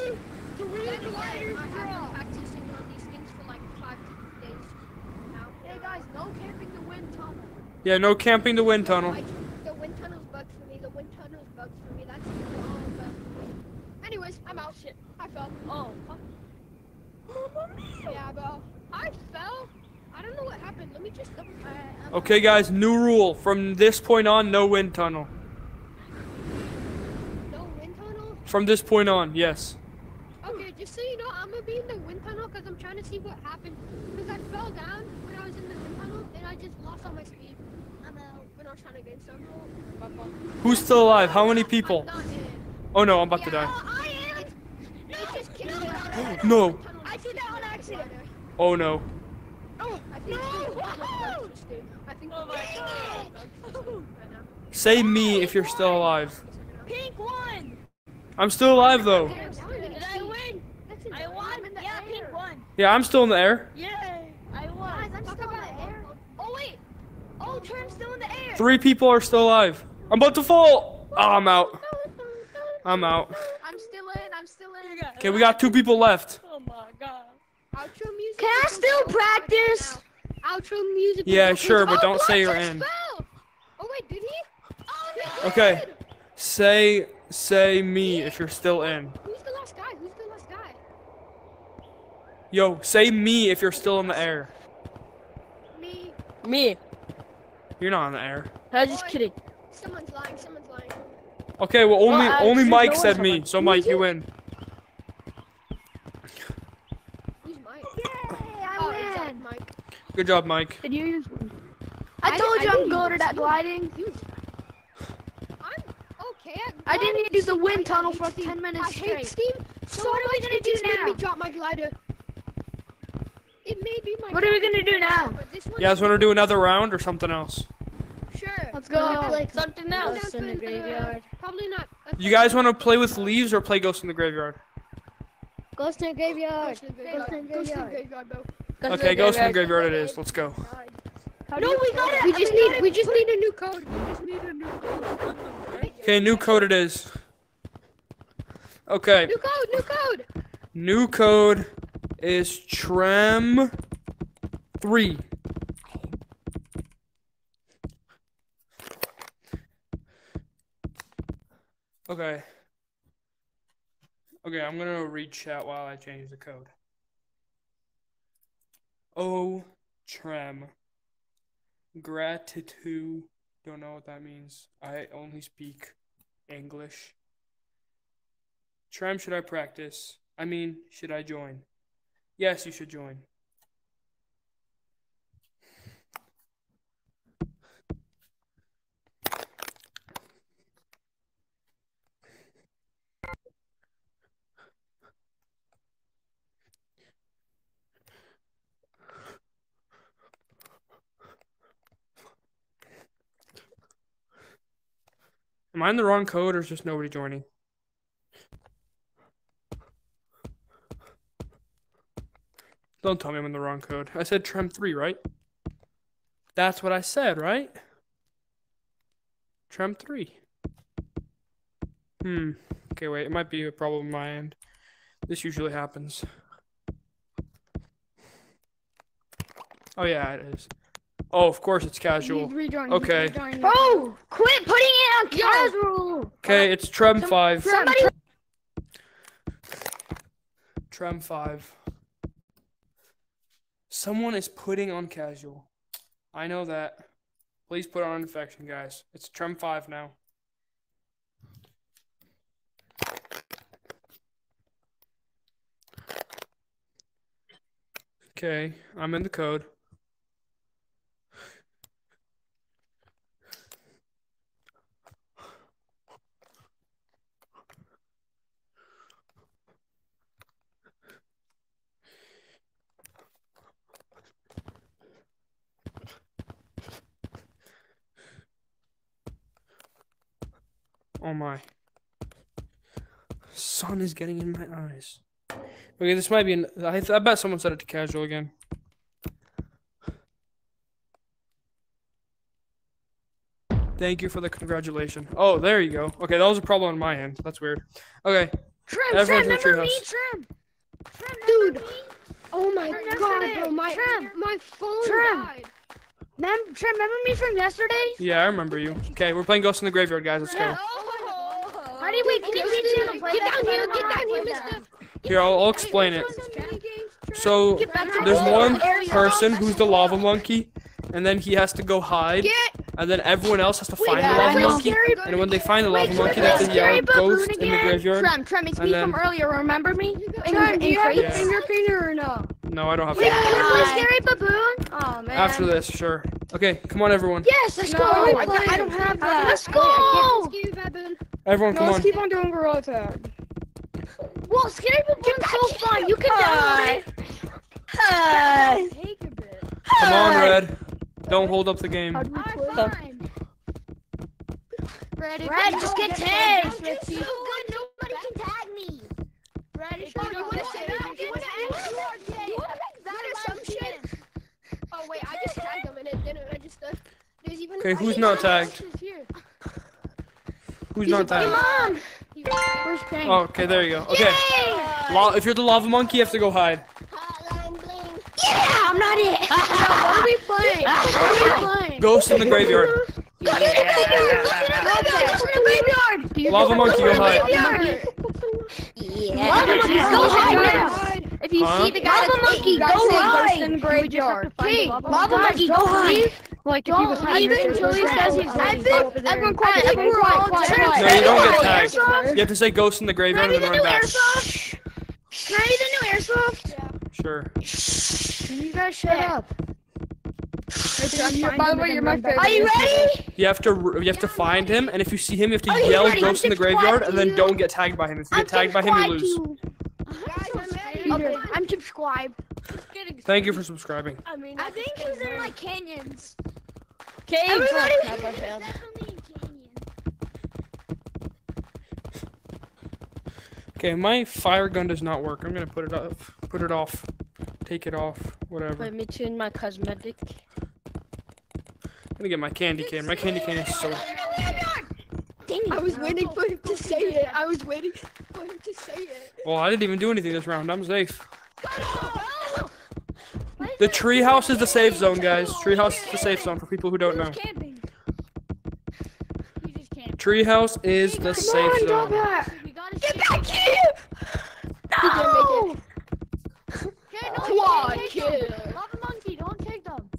I see three gliders I've been practicing on these things for like five days now. Hey guys, no camping the wind tunnel. Yeah, no camping the wind tunnel. The wind tunnel's bugged for me. The wind tunnel's bugged for me. That's all bugged for me. Anyways, I'm out. Shit, I fell. Oh, fuck. Yeah, bro. I fell. I don't know what happened. Let me just double check. Uh, okay, guys, new rule. From this point on, no wind tunnel. No wind tunnel? From this point on, yes. Okay, just so you know, I'm gonna be in the wind tunnel because I'm trying to see what happened. Because I fell down when I was in the wind tunnel and I just lost all my speed. I'm out when I was trying to gain some Who's still alive? How many people? I'm not in. Oh no, I'm about to die. I am. It just kicked. No. I did that on accident. Oh no. Oh, I think I think oh my god. Say me if you're still alive. Pink won. I'm still alive though. Did I win? I won. Yeah, pink won. Yeah, I'm still in the air. Yay! I won. Guys, I'm still in the air. Oh wait. Oh, Trem's still in the air. Three people are still alive. I'm about to fall. Oh, I'm out. I'm out. I'm still in. I'm still in. Okay, we got two people left. Oh my god. Outro music. Can I still practice? now. Outro music. Yeah, sure, but Oh, don't say you're in. fell. Oh wait, did he? Oh, he Okay. Say say me if you're still in. Who's the last guy? Who's the last guy? Yo, say me if you're still in the air. Me. Me. You're not in the air. I was just kidding. Someone's lying. Someone's lying. Okay, well only Well, only Mike no one said tell me, Mike? so Mike you win. Who's Mike? Yay, I Oh, win. exact Mike. Good job, Mike. Did you use? I I told di- you I I'm good at gliding. You. I'm okay. At I didn't gliding. do the wind tunnel for Steam. 10 minutes I hate straight. Steam. So what are we much, gonna it do just made now? me drop my glider. It may be my. What are we gonna do now? but this one You guys want to do another round or something else? Sure. Let's Gonna go. play Something else down in the for, uh, graveyard. Probably not. a You guys want to play with leaves or play Ghost in the Graveyard? Ghost in the graveyard. Ghost in the graveyard. Ghost in the Ghost in the graveyard. graveyard, bro. Okay, Ghost in the Graveyard it is. Let's go. No, we got it. We just need. We just need a new code. We just need a new code. Okay, new code it is. Okay, New code. New code. new code is trem three. Okay. Okay, I'm gonna read chat while I change the code. Oh, trem. Gratitude. Don't know what that means. I only speak English. Trem, should I practice? I mean, should I join? Yes, you should join. Am I in the wrong code or is just nobody joining? Don't tell me I'm in the wrong code. I said Trem 3, right? That's what I said, right? Trem 3. Hmm. Okay, wait. It might be a problem on my end. This usually happens. Oh, yeah, it is. Oh, of course it's casual. He's. Okay. He's rejoining. Bro, quit putting it on casual. Okay, it's Trem 5. Somebody Trem 5. Someone is putting on casual. I know that. Please put on infection, guys. It's trem 5 now. Okay, I'm in the code. Oh my. Sun is getting in my eyes. Okay, this might be an. I, I bet someone set it to casual again. Thank you for the congratulation. Oh, there you go. Okay, that was a problem on my end. That's weird. Okay, Trem, Everyone's Trem, remember me. Trem. Trem, Dude. me? Oh my Remember god, bro. My, Trem. my phone Trem. died. Mem- Trem, remember me from yesterday? yeah, I remember you. Okay, we're playing Ghost in the Graveyard, guys. Let's go. How did we get, get, get, get down here, get down here, mister. Here, I'll, I'll explain it. So, Get back to there's one person who's the lava monkey, and then he has to go hide, and then everyone else has to find the lava monkey. And when they find the lava monkey, can they we have to yell "Ghost" in the graveyard. Trem, Trem, it's And me from earlier. Remember me? In, Trem, do you have crate- Yeah. in your finger or no? No, I don't have. Wait, that. can we play Scary Baboon? Oh man. After this, sure. Okay, come on, everyone. Yes, let's No, go. I, I don't have that. Let's go. Scary baboon. Everyone, No, come let's on. keep on doing gorilla tag. Well, Scary Baboon's so fun. You can Hi. download it. Hi. Take a bit. Come on, Red. Don't hold up the game. How'd fine. Red, Red, just don't get get tagged. tagged, Richie. So good, nobody can tag me. Red, if you you don't wanna get say tagged, that? you You wanna wanna ask- ask- you wanna make that assumption? Oh wait, I just tagged him and it didn't register. There's even. Okay, who's not tagged? here. Who's not Come tagged? on. He was tagged. Where's Pink? Oh, okay, there you go. Okay. Yay! La- if you're the lava monkey, you have to go hide. Yeah, I'm not it. What are we playing? What are we playing? Ghost in the graveyard. Go to the graveyard. Go to the graveyard. Go to the graveyard. Do you Lava monkey, go hide. Yeah. Lava monkey, go hide. If you Huh? see the guy Lava monkey, go say ghost in the graveyard. Hey, Lava lava monkey, go hide. Like if Don't he was hiding even next to until he says he's I hiding. would go over there Everyone quiet, say, everyone "Quiet, quiet, quiet, quiet." quiet." No, you don't get tagged. airsoft? You have to say ghost in the graveyard and then run back. airsoft? Ready the new airsoft? Yeah. Sure. Can you guys shut up? You're- By the way, you're my favorite. Are you ready? You have to you have to find him, and if you see him, you have to Are yell "Ghost in the graveyard" and then don't get tagged by him. If you get tagged by him, you lose. Guys, I'm ready. Okay, I'm subscribed. Thank you for subscribing. I mean, I think he's in like canyons. Caves. Everybody- Crap, I failed. Definitely in canyons. Okay, my fire gun does not work. I'm gonna put it off. Put it off. Take it off. Whatever. Let me tune my cosmetic. I'm gonna get my candy cane. My candy cane is so. Dang it. I was waiting for him to say it. I was waiting for him to say it. Well, I didn't even do anything this round. I'm safe. The treehouse is the safe zone, guys. Treehouse is the safe zone for people who don't know. camping? You. Treehouse is the safe zone. Get stay- back here! No! Okay, no, Quad take kill. them. Lava monkey, don't take them.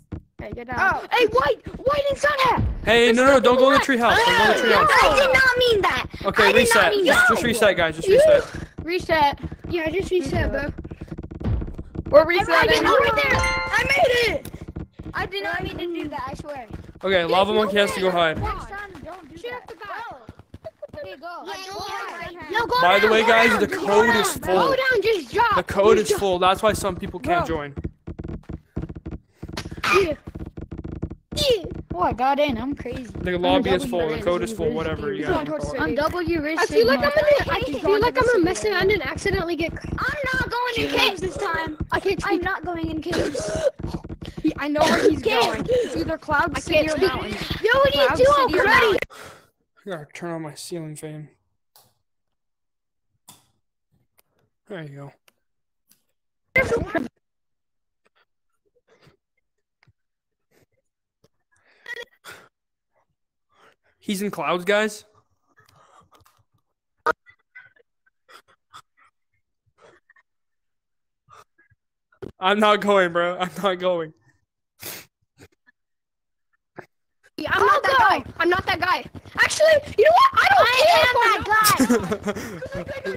Oh. Hey, get Oh, down. hey, white, white and sun hat. Hey, no, no, don't go in the treehouse. Don't go in the ah, treehouse. I did not mean that. Okay, I did not reset. mean Just, go. just reset, guys. Just reset. Reset. Yeah, just reset, bro. We're I resetting. did not right there. I made it. I did not mean to do that, I swear. Okay, lava monkey has to go hide. Next time, don't do Shoot that. the guy. Okay, go. Yeah, Go go hide. hide. No, go By the way, guys, down, the code go is full. Go down, just drop. The code just is full. That's why some people can't join. Yeah. Yeah. Oh, I got in. I'm crazy. The lobby is full. The code is full. Whatever you Come guys on, call it. I'm W Rich I feel like I'm gonna. I I feel like I'm gonna mess around and accidentally get. I'm not going in caves this time. I can't I'm not going in caves. I know where he's going. It's either Cloud City or speak. Mountain. Yo, what are Cloud you doing, or Freddy? I gotta turn on my ceiling fan. There you go. He's in clouds, guys. I'm not going, bro. I'm not going. I'm not that guy. I'm not that guy. Actually, you know what? I don't care. am that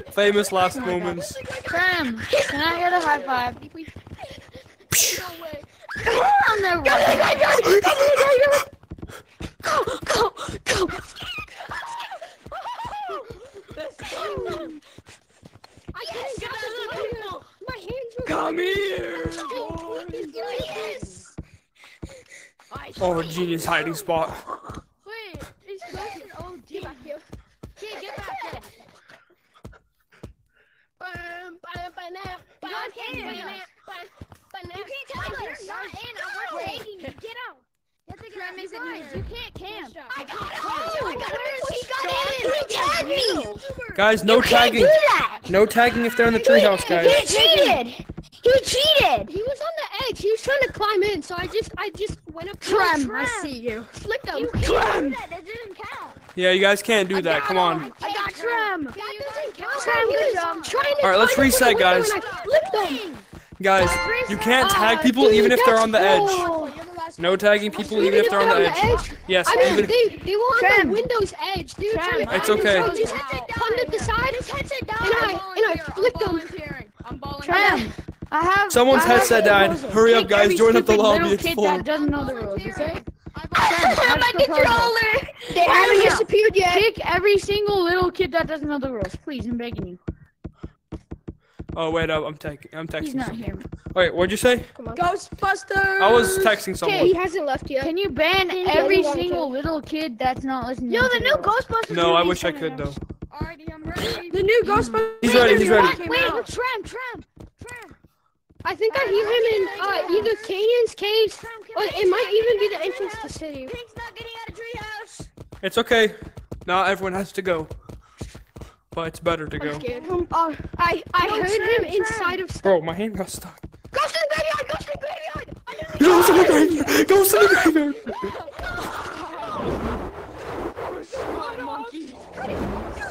guy. Famous last moments. Sam, can I get a high five? I'm never Go, go, go, go. I can't get out of the window. My hands were. Come here. Yes. Oh, genius hiding spot. Wait, it's Ghost OG. Get back here. Back. Bam, bam. You can't tell you're not in. I'm. Get out. Get the Tram isn't. You can't camp. I got. Oh, it. He got in. He tagged me. Guys, no tagging. do that. No tagging if they're in the treehouse, guys. He cheated. He cheated. He was on the edge. He was trying to climb in, so I just, I just went up to him. Trem, I see you. Flicked him. You can't do that. That didn't count. Yeah, you guys can't do that. Come on. I got Trem. That doesn't count. Trem, He was trying to All right, let's climb into the reset, guys. and I. Guys, you can't tag ah, people even if they're on the edge. No tagging people even if they're on the edge. Yes, I mean, even they, they were on Trem. the window's edge, dude. Trem. trying to It's okay. so I just climbed up the side and, and I, and I flicked him. volunteering. I'm volunteering. Trem, I have. Someone's I have headset died. Hurry up, guys. Join up the lobby. little It's kid full. that doesn't know the rules, okay? I'm my controller. They haven't disappeared yet. Pick every single little kid that doesn't know the rules, please. I'm begging you. Oh wait, up. I'm texting. I'm texting. He's not someone. here. Wait, what'd you say? Ghostbusters. I was texting Okay, someone. he hasn't left yet. Can you ban Didn't every get single little kid that's not listening? Yo, to the new? Ghostbusters. No, I wish I could though. Alrighty, I'm ready. The new Ghostbusters. He's ready. He's ready. Came Wait, out. Tram, Tram, Tram. I think I hear him in uh, either Canyon's caves, or it might even be the entrance to the city. Pink's not getting out of treehouse. It's okay. Now everyone has to go. But it's better to go. Scared. Uh, I I No, heard him Tram. inside of. Bro, my hand got stuck. Ghost in the graveyard! Ghost in the graveyard! Go to the graveyard. Go to the graveyard.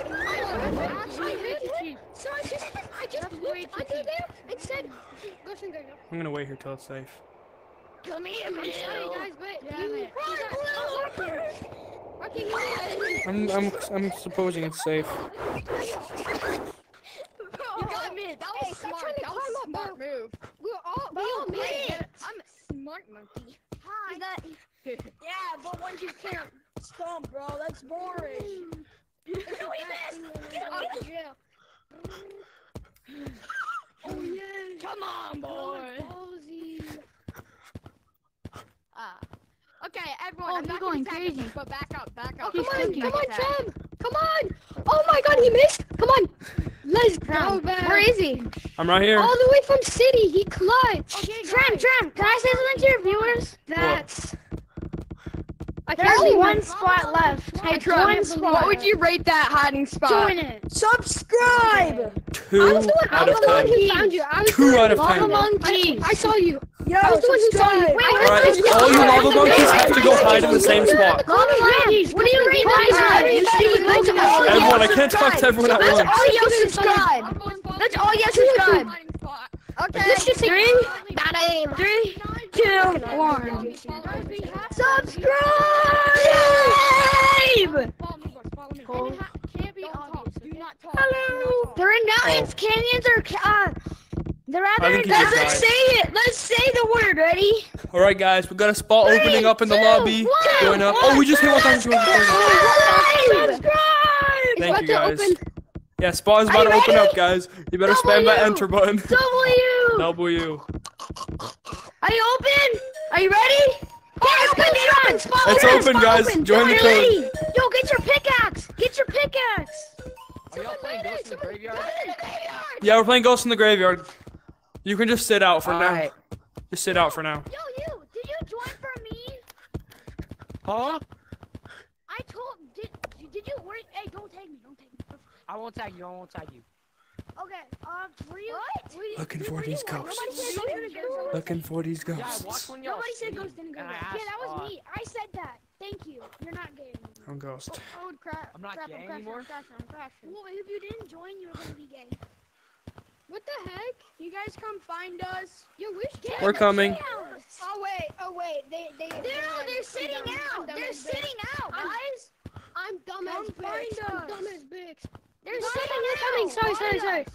I heard him. So I just I just looked under there and said, "Ghost in the graveyard." I'm gonna wait here till it's safe. Come here, I'm sorry, guys, but Yeah, you man. Okay, you I'm I'm I'm supposing it's safe. You got me. That was stop smart. trying to That was climb a up, smart move. We're all we all made it. I'm a smart monkey. Hi. That, yeah, but once you can't stomp, bro, that's boring. Oh yeah. Come on, boy. Ah. Okay, everyone. Oh, I'm you're not going gonna tag crazy. us, But back up, back up. Oh, come on, come on, Tag. Come on. Oh my God, he missed. Come on. Let's go, Tram, man. Where is he? I'm right here. All the way from city. He clutched. Okay, Tram, guys. Tram. Can I say something to your viewers? That's. I There's only one spot left. Hey, One spot. what would you rate that hiding spot? Join it. Subscribe! Two I was the one. I out was of the one ten. who found you. I was Two the out of one- ten. Lava monkey. I, I saw you. Yo, I was the one who saw you. subscribe. Wait, All right, all you lava monkeys have to go hide in the same spot. Lava monkeys. What do you rate Guys, that? guys, You guys, should guys, go to guys, all guys, Everyone, I can't talk to everyone at That's all y'all subscribe. That's all y'all subscribe. Hiding spot. Okay. This should three. That aim. Three, two, one. Subscribe! Follow me, boys. Follow me. Cool. Can't They're in mountains, canyons, or uh, they're I either think in he Let's died. say it. Let's say the word. Ready? All right, guys, we got a spot Three, opening up in the two, lobby. one. Join up. Oh, we just hit 1,000. Subscribe. Subscribe. Thank you, about to guys. Open. Yeah, spot is about to open ready? up, guys. You better spam that enter button. W. W. Are you open? Are you ready? Oh, open it open. Spot It's open. open, guys. Open. Join the Are code. Yo, get your pickaxe. Get your pickaxe. Are y'all playing Ghost in the Graveyard? Yeah, we're playing Ghost in the Graveyard. You can just sit out for now. Alright. Just sit out for now. Yo, you. Did you join for me? Huh? I told. Did Did you? Were, hey, don't take me. Don't take me. I won't tag you. I won't tag you. Okay. Um. Were you? What? Were you, Looking for these ghosts. Nobody said ghost in the graveyard. Looking for these Yeah, I watched ghosts. when y'all Nobody said sleep, ghost in the and asked, Yeah, that was uh, me. I said that. Thank you. You're not gay anymore. I'm ghost. Oh, crap. I'm not crap, gay I'm crashing, anymore? I'm crashing, I'm crashing. Well, if you didn't join, you were gonna be gay. What the heck? You guys come find us. Yo, wish We're coming. Oh wait, oh wait, they they They're, they're, they're sitting I'm dumb- I'm out. They're sitting out, guys. I'm dumb as Come Bix. I'm dumb as Bix. They're Find sitting us. out. Coming, sorry, sorry, sorry.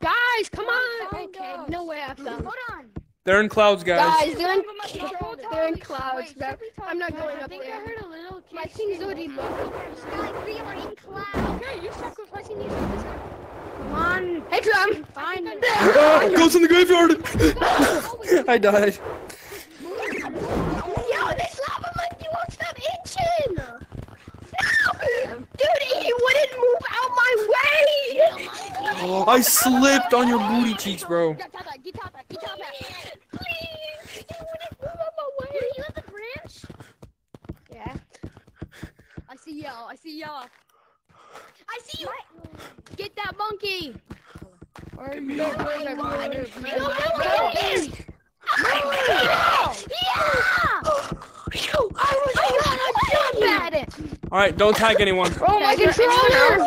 Guys, come on. Okay, us. no way I've done. Hold on. They're in clouds, guys. Guys, they're in, Control they're in clouds. bro. should we talk I'm not about- going I up think I there. heard a little My kid thing's say, already low. Guys, we are in clouds. Yeah, you're sacrificing these. Come on. Hey, Drum. Find them. Ah, ghost in the graveyard. I died. Yo, this lava monkey won't stop itching. Dude, he wouldn't move out my way. Oh, I slipped on your booty cheeks, bro. Get top back, get top back, get top back. Please, he wouldn't move out my way. You at the branch? Yeah. I see yellow. I see yellow. I see you. Get that monkey. Or me no, that where's everyone? Yo, yo, yo, Yeah! I was gonna at it. All right, don't tag anyone. Oh my controller!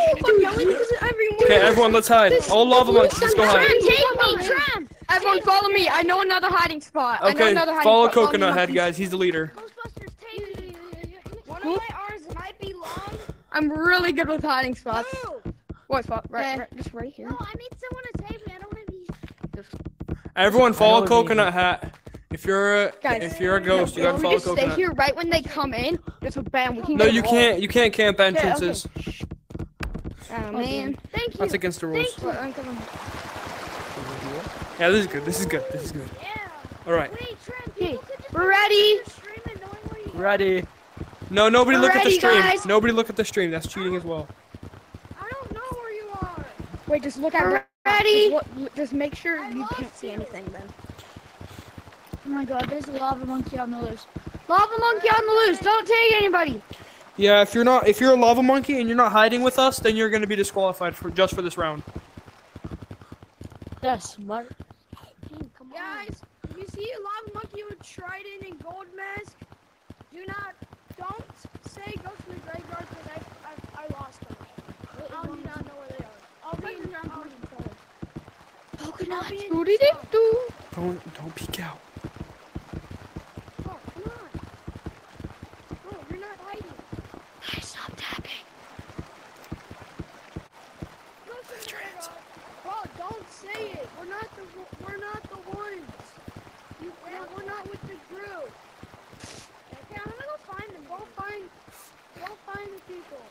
everyone. Okay, everyone, let's hide. All lava monkeys, let's go Tram, hide. take me, Tram. Everyone follow me. I know another hiding spot. I know Okay, another hiding follow spot. Follow Coconut me, Head, guys. He's the leader. Ghostbusters, take me. One of my arms might be long. I'm really good with hiding spots. Ooh. What spot? Right, right, just right here. No, I need someone to save me. I don't want to be. Everyone, follow know Coconut Hat. If you're a, Guys, if you're a ghost, you gotta we follow just stay here right when they come in. Just a bam. We can No, you can't. You can't camp okay. entrances. all. Oh man. Thank you. That's against the rules. What, I'm. Yeah, this is good. This is good. This is good. Yeah. All right. Wait, Trem. Okay, People could just we're ready. stream and knowing where Ready? No, nobody We're look at the stream. guys. Nobody look at the stream. That's cheating as well. I don't know where you are. Wait, just look at We're the- ready. Just, look- just make sure I you can't see you. anything then. Oh my god, there's a lava monkey on the loose. Lava monkey on the loose. Don't take anybody. Yeah, if you're not, if you're a lava monkey and you're not hiding with us, then you're gonna be disqualified for just for this round. That's smart. Come Guys, if you see a lava monkey with trident and gold mask, do not, don't say go to the graveyard because I, I, I lost them. I do not know where they are. I'll be in, I'll be in trouble. Coconut. I'll be in Don't don't peek out. Oh, come on. No, you're not hiding. Stop tapping. Go to the graveyard. Bro, don't say it. We're not the w- we're not the ones. You, we're, we're not with the group. Okay, I'm gonna go find them. Go find, go find the people.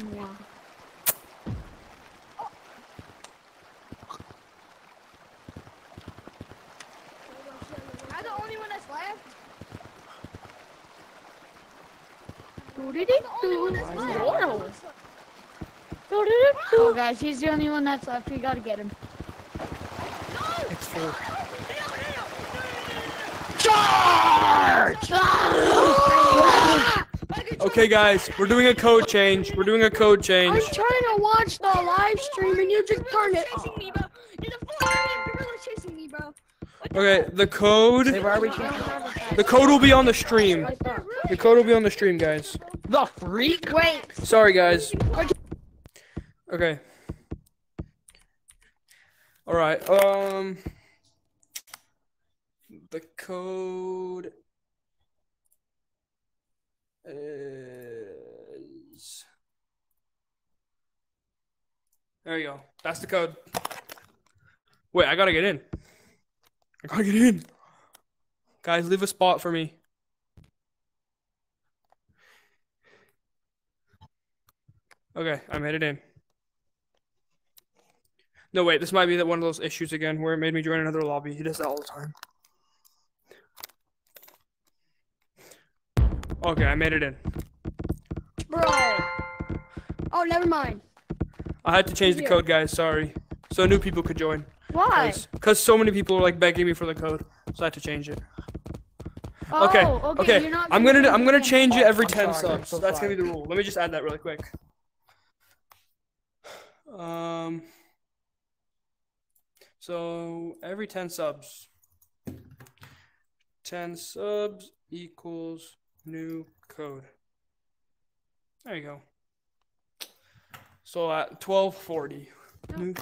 Am I the only one that's left? Doo-dee-doo-doo. Oh, guys, he's the only one that's left. We gotta get him. It's full. Okay, guys, we're doing a code change. We're doing a code change. I'm trying to watch the live stream and you just turn it off. chasing me, bro. There's a full gorilla chasing me, bro. Okay, the code. Hey, where are we changing? The code will be on the stream. The code will be on the stream, guys. The freak? Wait. Sorry, guys. Okay. All right. Um. The code is There you go. That's the code. Wait, I gotta get in. I gotta get in. Guys, leave a spot for me. Okay, I made it in. No, wait, this might be that one of those issues again where it made me join another lobby. He does that all the time. Okay, I made it in. Bro. Oh, never mind. I had to change the code, guys. Sorry. So new people could join. Why? Because so many people were like begging me for the code, so I had to change it. Oh, Okay, okay. Okay, You're not I'm gonna I'm gonna change it Oh, every I'm ten sorry, subs. so That's gonna be the rule. Let me just add that really quick. Um. So every ten subs, ten subs equals new code. There you go. So at twelve forty. New.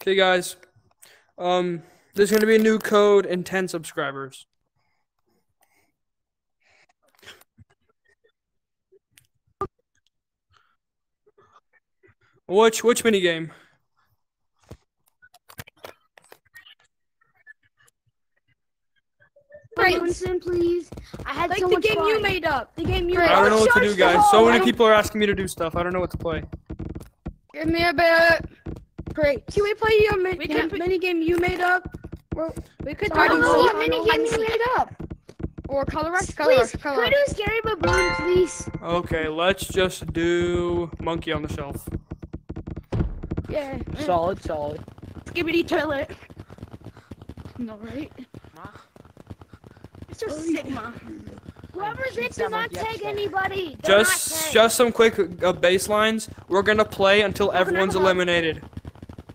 Okay, guys. Um, there's gonna be a new code and ten subscribers. Which which mini game? Right. Listen, please. I had Like so the much game you made up. The game you I don't know what to do, Charge the guys. So ball. many people are asking me to do stuff. I don't know what to play. Give me a bit. Great. Can we play your mi- We can- mini game you made up? Well, We could I I don't know what so. mini game you made up. Or color rush, color Please, rush, can we do Scary Baboon, please? Okay, let's just do monkey on the shelf. Yeah. Solid, solid. Skibidi toilet. No, right? It's just Sigma. Whoever's Shoot it, do not tag yesterday. anybody. Do not Just just some quick uh, baselines. We're gonna play until everyone's eliminated.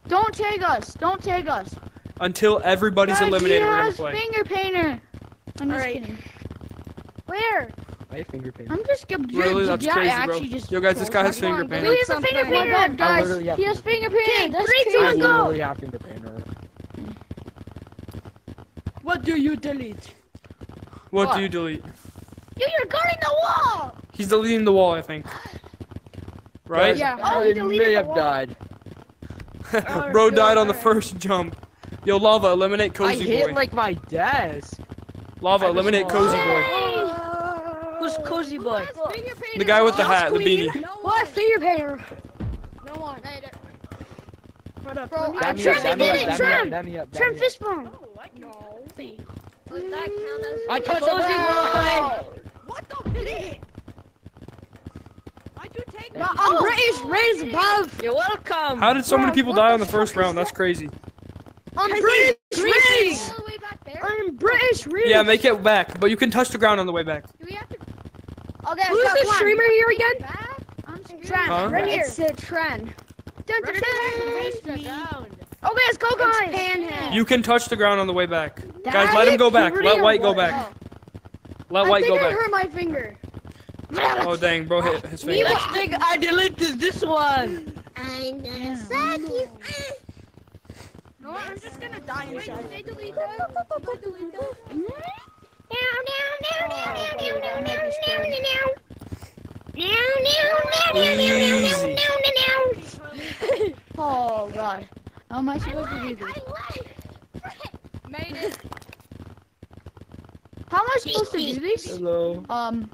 Don't tag us. Don't tag us. Until everybody's eliminated, we're gonna play. finger painter. I'm just Alright. kidding. Where? My finger paint. I'm just kidding. Really, that's yeah, crazy, bro. Just Yo, guys, this guy has on, finger go paint. do He has a something. finger Oh my painter. God, I guys, he has finger painting. That's three, two, I one, crazy. go. literally have finger painter. What do you delete? What What? do you delete? Yo, you're guarding the wall. He's deleting the wall, I think. Right? Yeah. Oh, he deleted may the have wall. died. Bro died on the first jump. Yo, Lava, eliminate cozy boy. I hit Boy. like my desk. Lava, eliminate Cozy Boy. Who's cozy boy? The guy with the No hat, the beanie. No What one. finger painter? No one. Hey, there- What up? Bro, Let I me- Dab me Trem, up, dab he me did up, it, dab me up, Trem. dab me up, dab Trem me up. fishbone. No. See. Does that count as? I touched cozy boy! What the did Why'd you take No, I'm British, raised above. You're welcome! How did so many Bro, people what die the on the fuck first is round? That's crazy. I'm British, raised. all the way back there? I'm British, raised. Yeah, make it back, but you can touch the ground on the way back. Do we have to Okay, Who's the come on. streamer here again? back? I'm scared. Huh? right here. It's a trend. Dun, dun, Ready? dun. Raise the. Okay, let's go, guys. You can touch the ground on the way back. That Guys, let him go back. Let White go back. Let White think go I back. hurt my finger. Oh dang, bro hit his Me finger. next thing I deleted this one! I'm gonna suck you. No, I'm just gonna die Wait, inside. did they delete that? Did they delete that? Oh god. How am I supposed to do this? Made it. How am I supposed to do this? Hello. Um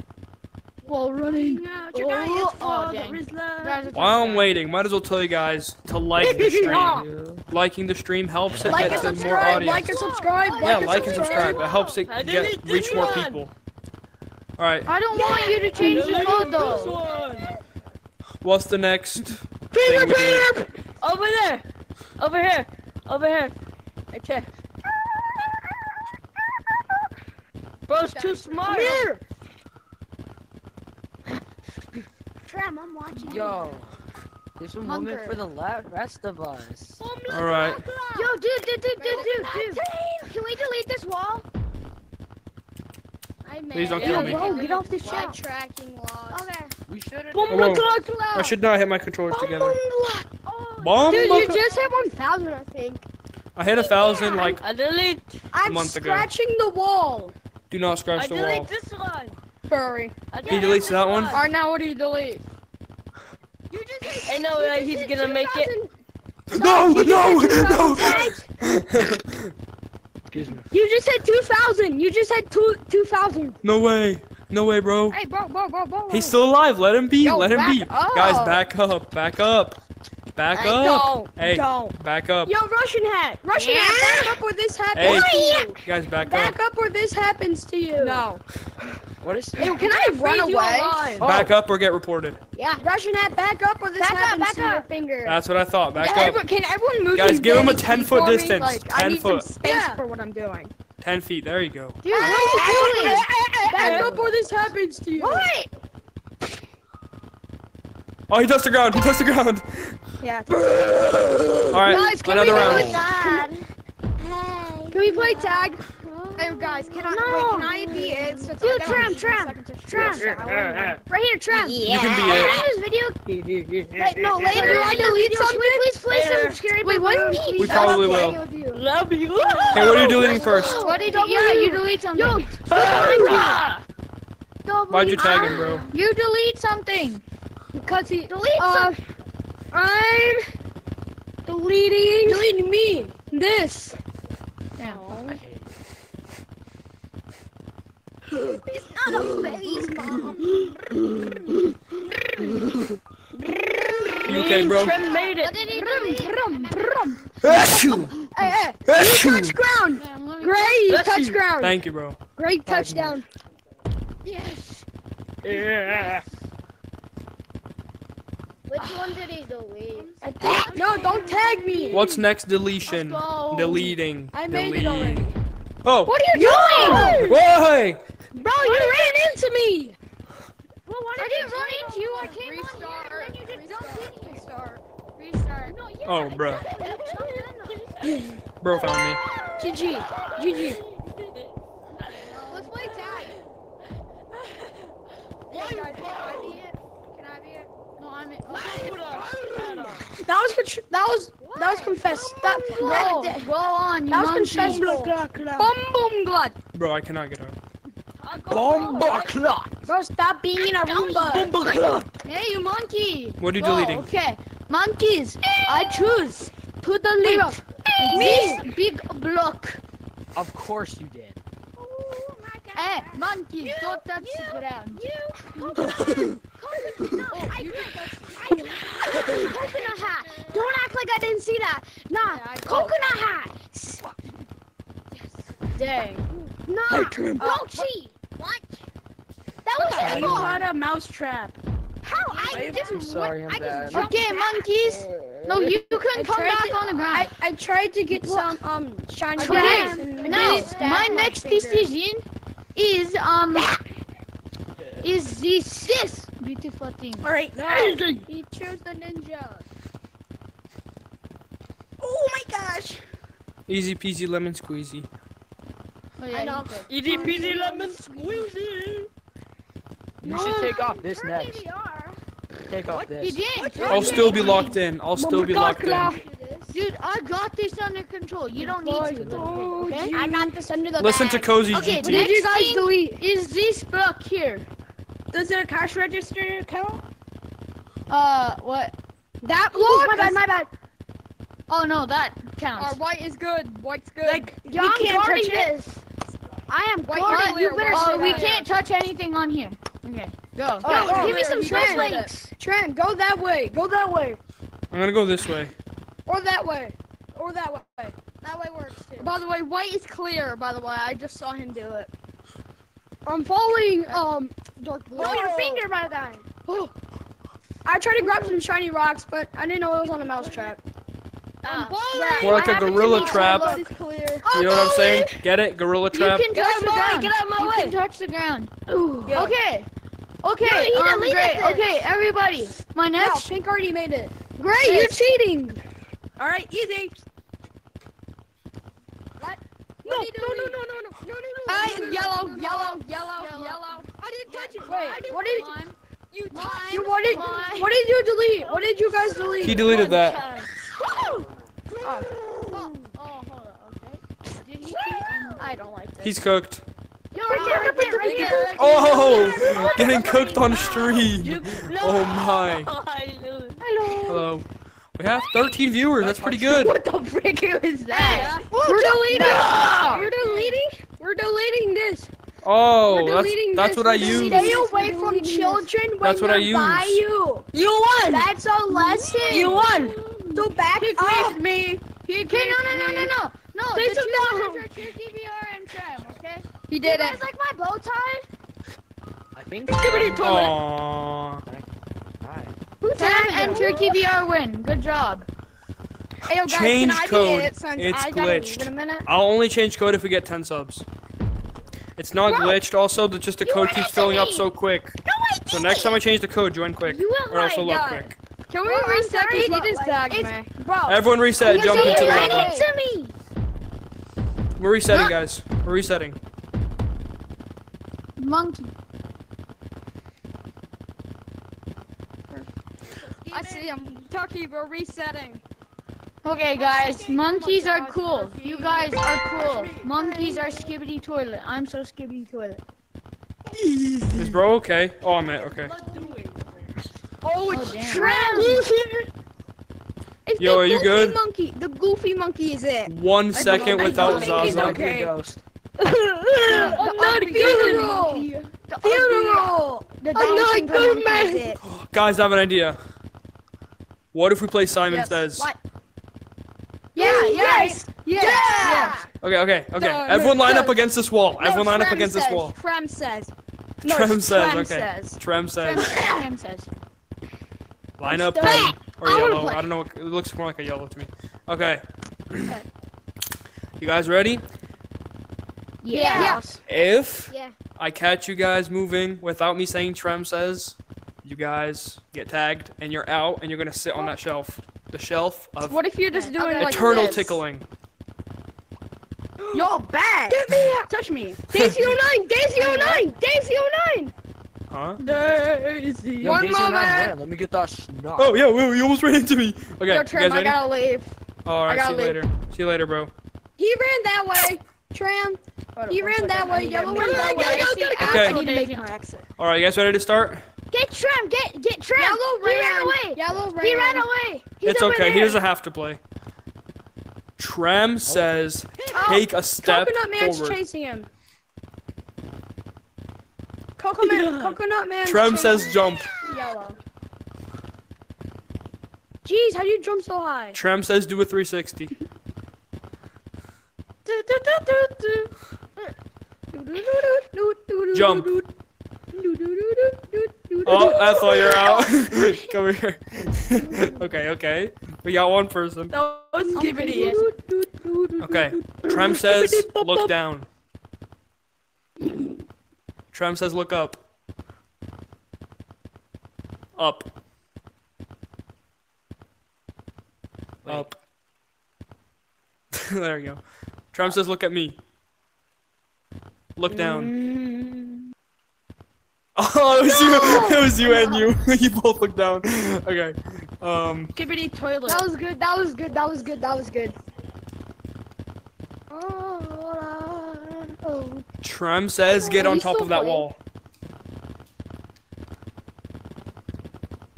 while running. Oh, oh, dang. Guys, it's While I'm waiting, might as well tell you guys to like the stream. Liking the stream helps it Like get and more subscribe. audience. Like and subscribe. yeah, like and subscribe. It helps it get reach more people. All right, I don't want you to change the code though. what's the next Peter, Peter! do? Over there! Over here! Over here! Okay. there. Bro's too smart! Here. Trem, I'm watching. Yo. There's a moment for the rest of us. All right, Yo, dude, dude, dude, dude, dude, dude. Can we delete this wall? I made Please don't it. kill me. Bro, get off this My tracking logs. Okay. We should have. Oh, whoa. I should not hit my controllers together. Oh, Bomb! Dude, you just hit 1,000, I think. I hit a thousand. Like, I delete. I'm month ago. scratching the wall. do not I scratch the delete wall. this one. Furry. I He delete deletes that one? Alright, now what do you delete? You just I know that he's gonna make it. No, no, no. Excuse me. You just said 2,000. You just said two 2,000. No way. No way, bro. Hey, bro, bro, bro, bro. He's still alive. Let him be. Yo, Let him be. up. Guys, back up. Back up. Back Hey, up. don't. Hey, Don't. back up. Yo, Russian hat. Russian hat. Back up or this happens Hey, to you. guys, back up. Back up or this happens to you. No. What is Yo, can I run away? alive. Back oh. up or get reported. Yeah. Russian hat. Back up or this Back up, happens back to your finger. That's what I thought. Back Can up. everyone- Can everyone move? Guys, give him a 10 foot for me? distance. Like, I 10 need foot. some space Yeah. for what I'm doing. 10 feet. There you go. Dude, what are you doing? Back up or this happens to you. What? Oh, he touched the ground. He touched the ground. Yeah. All right, Guys, can another we round. do it? Can we play tag? Hey, guys, can I, No. wait, can I be it? Since Dude, I got trem, trem, trem. Right here, Trent. You can be it. This video. Wait, no, later. Do I delete something? Please play some scary. Wait, what? We probably will. Love you. Hey, what are you deleting first? What did you? Yeah, you delete something. Yo, Why'd you tag him, bro? Ah, you delete something. Because he Delete Uh, I'm deleting. Deleting me. This. It's not a face, mom. You okay, bro? Trem made it. did he delete? Brum, brum. Achoo! Hey, hey. You touch ground. Man, Gray, you touch ground. Thank you, bro. Great touchdown. Yes. Yeah. Which one did he delete? No, don't tag me. What's next deletion? Let's. Deleting. I made it already. Oh. What are you doing? Why? Bro, you ran into me. Well, why I did didn't run into you. I came Restart. on here, and then you just don't see me. Restart. Restart. No, yeah. Oh, bro. Bro found me. GG. GG. Let's play tag. Yeah, guys, can I be it? Can I be it? No, I'm it. That was contr- that was that was confessed. That Go, go on, you that was monkey. confessed. Bum bum glad. Bro, I cannot get out. Bomba clock. Bro, stop being in a Roomba. Bomba clock. Hey, you monkey. What are you Go, deleting? Okay, monkeys. I choose to delete this big block. Of course you did. Hey, monkey, you, don't touch you, the ground. You, coconut, coconut, no, I, coconut hat. Don't act like I didn't see that. Nah, yeah, coconut hat. Yes. Dang. Nah, I don't oh, cheat. What? That was a You had a mousetrap. How? I didn't. Sorry, I'm I just bad. Okay, monkeys. No, you couldn't I come back to, on the ground. I, I tried to get what? some um shiny okay. No, my next decision is um is this this beautiful thing. All right, He chose the ninja. Oh my gosh. Easy peasy lemon squeezy. Oh, yeah, I know. he Easy peasy lemon squeezy. You should take off this Sure next. Take off did. This. I'll still be locked in. I'll still be locked in. Dude, I got this under control. You don't need to. Okay? I got this under the Listen to. Cozy Okay, GT. next you guys thing delete? is this book here. Does it a cash register count? Uh, what? That block? my bad, my bad. Oh no, that Our counts. white is good. White's good. Like, Yeah, we I'm can't touch guarding it. I am White, guarding. You better white, Oh, we clear. can't touch anything on here. Okay, go. Oh, Go, oh, give me some you switch can with links. Trent, go that way. Go that way. I'm gonna go this way. Or that way. Or that way. That way works too. By the way, white is clear, by the way. I just saw him do it. I'm following um dark blue. Oh, your finger, my guy. I tried to grab some shiny rocks, but I didn't know it was on a mouse trap. Ah, More like a gorilla trap. Is clear. You know what I'm saying? Get it? Gorilla trap. You trap. can touch the of my way, ground. get out of my you way. can touch the ground. Ooh. Okay. Okay. No, um, great. Okay, everybody. My No, next. Pink already made it. Great, you're cheating. All right, easy. What? No, what no, no, no, no, no, no, no, no. I no, no, yellow, no, yellow, yellow, yellow, yellow. I didn't touch it. Wait, what did you? You, you what did? Lime. What did you delete? What did you guys delete? He deleted that. oh. Oh, oh, hold on. Okay. Did he I don't like this. He's cooked. Oh, oh, getting cooked on stream. Oh my. Hello. Hello. We have 13 viewers. That's pretty good. What the frick is that? We're deleting. No! We're deleting. We're deleting this. Oh, We're that's deleting that's what I use. Stay away from children when That's what I they're by you. You won! That's a lesson. You won! So back He up. me! He Okay, no, no, no, no, no. No, Say the some two down. hundred DVR and trim, okay? He You did guys like my bow tie? I think. Skibidi toilet! Aww. Hi. Sam and Turkey VR win. Good job. Hey, yo, guys, Change can I be it since it's I glitched. In a I'll only change code if we get 10 subs. It's not glitched. Also, that just the code keeps filling up so quick. No, I So next time I change the code, join quick, You or else it'll right, load guys. quick. Can we Well, I'm reset? sorry, Because he just tagged me. Bro, Everyone reset. you Jump into the you level. to me. We're resetting, guys. We're resetting. Monkey. I see him. Tucky, we're resetting. Okay, guys, monkeys are cool. You guys are cool. Monkeys are skibidi toilet. I'm so skibidi toilet. Is bro okay? Oh, I'm at okay. Oh, oh, damn. Trent. It's Yo, the are you goofy good? Monkey. The goofy monkey is it. One second without think he's Zaza. okay. Ghost. I'm not a funeral. Funeral. The I'm not dancing good, monkey man. it. Guys, I have an idea. What if we play Simon Yes. Says? What? Yeah, Yes. yes. Yeah. Okay, okay, okay. No, Everyone no, line no. up against this wall. No, Everyone line up Trem against this wall. Trem says. No, Trem says, Trem okay. says. Trem says. Sam says. Line up Stop. red or I yellow. I don't know. What, it looks more like a yellow to me. Okay. you guys ready? Yeah. If Yeah. I catch you guys moving without me saying Trem says, you guys get tagged and you're out and you're gonna sit on that shelf. The shelf of What if you're just doing like eternal this? tickling. Yo, bad. Touch me. Daisy 09, Daisy 09, Daisy 09. Huh? Daisy. Yo, One Daisy and moment. ran. Let me get that snot. Oh yeah, wait, you almost ran into me. Okay, Yo, you Trem, guys I gotta leave. All right, see you gotta later. See you later, bro. He ran that way. Trem. He ran that way. Yellow ran that way. Okay. I need to make my exit. All right, you guys ready to start? Get Trem, get get Trem. Yellow he ran ran. away. Yellow ran. He ran away. He's it's over okay. He there. doesn't have to play. Trem oh. says, take a step Coconut Man's forward. chasing him. Coconut, Coconut Man. Trem says jump. yellow. Jeez, how do you jump so high? Trem says do a 360. Jump. Oh, that's why you're out. Come here. okay, okay. We got one person. That was skibidi. Okay. Trem says look down. Trem says look up. Up. Up. there we go. Trem says look at me. Look down. Oh, it was you. It was you and you. you both look down. Okay. Um. Skibidi toilet. That was good. That was good. That was good. That was good. Oh, oh. Trem says get Are on top of that playing? wall.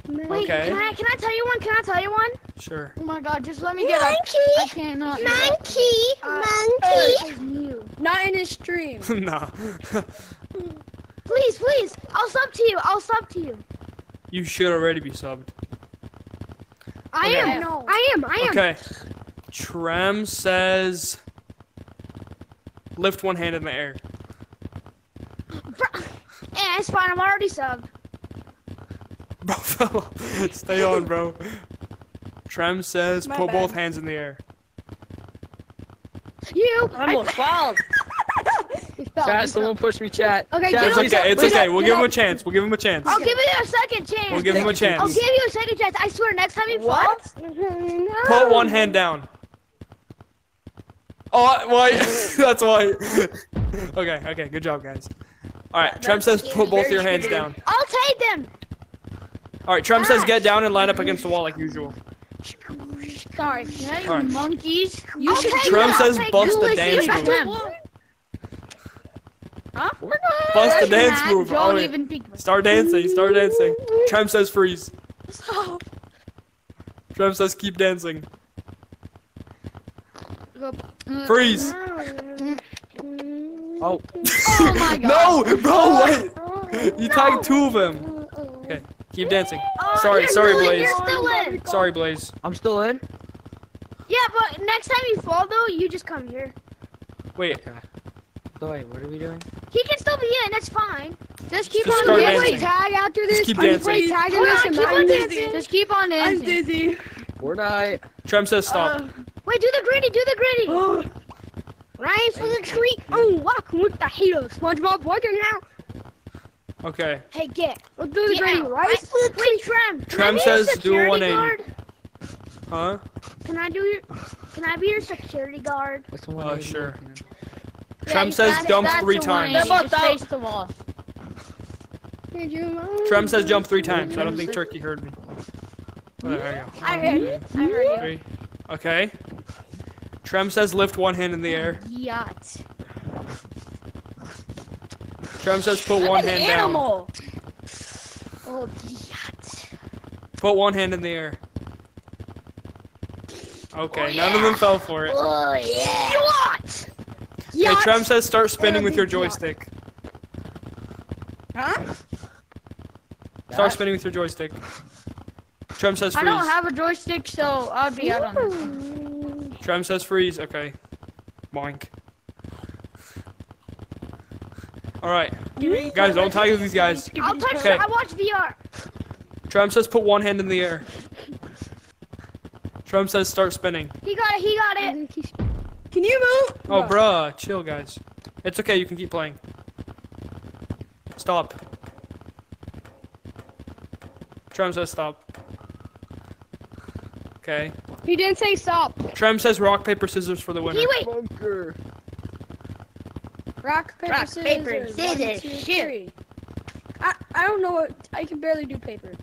Wait, Okay. can I can I tell you one? Can I tell you one? Sure. Oh my god, just let me get up. I cannot. monkey, Uh, monkey. Not in his stream. nah. Please, please. I'll sub to you. I'll sub to you. you should already be subbed. I Okay. am. No. I am. I am. Okay. Trem says lift one hand in the air. Eh, it's fine. I'm already subbed. Bro, fella, stay on, bro. Trem says My put both hands in the air. You. I'm almost fell. Chat, He someone push me, chat. Okay, Chat, It's okay. It's okay. We'll give him a chance. We'll give him a chance. I'll give you a second chance. We'll give him a chance. I'll give you a second chance. I swear. Next time you What? fall. Put one hand down. Oh, why? That's why. okay, okay. Good job, guys. All right. Trem says put both your hands down. I'll take them. All right. Trem says get ah. down and line up against the wall like usual. Sorry. Yeah, you Alright. monkeys. You You should. Trem says I'll bust the Listen, dance move. Huh? Bust the dance Matt, move. Don't even peek. Start dancing. Start dancing. Trem says freeze. Trem says keep dancing. Freeze. Oh, Oh my god. No, bro, oh. wait. You tagged two of them. Okay, keep dancing. Sorry, you're sorry, still Blaze. You're still in. Sorry, Blaze. I'm still in. Yeah, but next time you fall though, you just come here. Wait, So wait, what are we doing? He can still be in. That's fine. Just keep Just on start dancing. dancing. tag after this. keep dancing. play tag in Hold this on, and keep I'm on dizzy. dancing. Just keep on in. I'm dancing. dizzy. Fortnite. Trem says stop. Uh, wait, do the gritty. Do the gritty. Oh. Ryan for the tree. Oh, walk with the halo. SpongeBob working now. Okay. Hey, get. Let's do the Get gritty out. right. Wait, wait, Trem. Can Trem says do a security 180. guard? Huh? Can I do your? Can I be your security guard? What's the one? Oh, that you're sure. Looking at? Trem you says got jump three times. Face the wall. Did you know? Trem says jump three times. I don't think Turkey heard me. Oh, there you go. I heard you. I heard you. Three. Okay. Trem says lift one hand in the air. Yacht. Trem says put one hand down. Animal. Oh, yacht. Put one hand in the air. Okay, none of them oh, fell for it. Oh yeah. Yacht. Okay, Trem says start spinning with your joystick. Huh? Start spinning with your joystick. Trem says freeze. I don't have a joystick, so I'll be out on this. Trem says freeze. Okay. Boink. Alright. Guys, don't tag with these guys. I'll touch Okay. it. I watch VR. Trem says put one hand in the air. Trem says start spinning. He got it. He got it. Can you move? Oh, bruh. Chill, guys. It's okay. You can keep playing. Stop. Trem says stop. Okay. He didn't say stop. Trem says rock, paper, scissors for the winner. He wait. Bunker. Rock, paper, Rock, scissors. paper, One, scissors, two, shoot. three. I, I don't know what. I can barely do paper.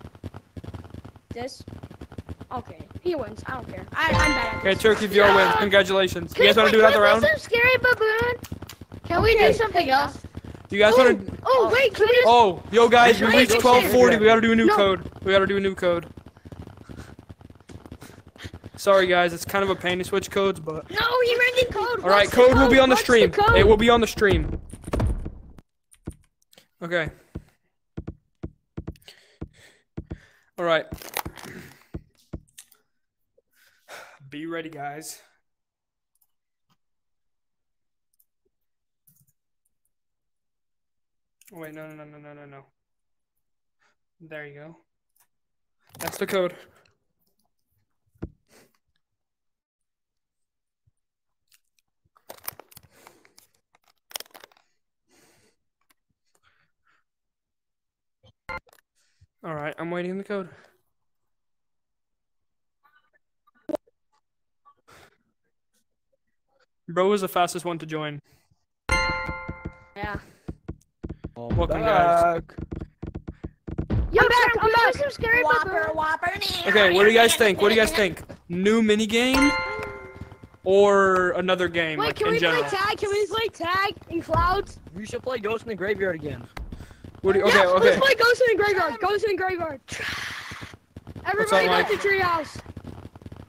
This? Okay. He wins. I don't care. I, I'm bad at Okay, this. Turkey VR wins. Congratulations. You guys want to do Can another we round? play Some scary baboon. Can we do something else? You guys want to? Oh, oh, oh wait, can we just? Oh, yo, guys, we reached 1240. We gotta do a new No. code. We gotta do a new code. Sorry, guys. It's kind of a pain to switch codes, but. No, he ran the code. All right, What's the code will be on the What's stream. code? It will be on the stream. Okay. All right. Be ready, guys. Oh, wait, no, no, no, no, no, no, no. There you go. That's the code. All right, I'm waiting the code. Bro was the fastest one to join. Yeah. I'm Welcome, guys. back. Yo, I'm back, Sam, I'm back. do some scary baboon. Okay, what do you guys think? What do you guys think? New mini game or another game Wait, like can in we general? play tag? Can we play tag in clouds? We should play Ghost in the Graveyard again. What do you, okay, yeah, okay. Let's play Ghost in the Graveyard. Ghost in the Graveyard. Everybody Mike? go to treehouse.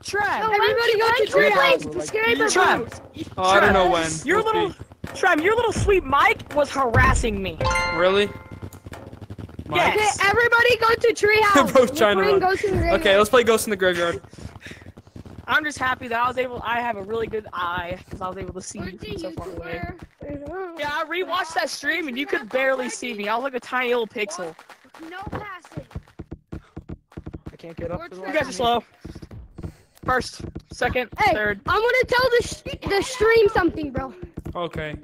Trem. No, Everybody go to Can we play treehouse. some scary baboon? Trem. Oh, I don't know when. Your We'll little see. Trem, your little sweet Mike was harassing me. Really? Mike? Okay, Yes. everybody go to treehouse. Both We're trying to run. Ghost in the Graveyard. Okay, let's play Ghost in the Graveyard. I'm just happy that I was able. I have a really good eye because I was able to see you from so far away. Yeah, I rewatched that stream and you could barely see me. I was like a tiny little pixel. No passing. I can't get up You guys are slow. First, second, Hey, third. I'm gonna tell the sh- the stream something, bro. Okay.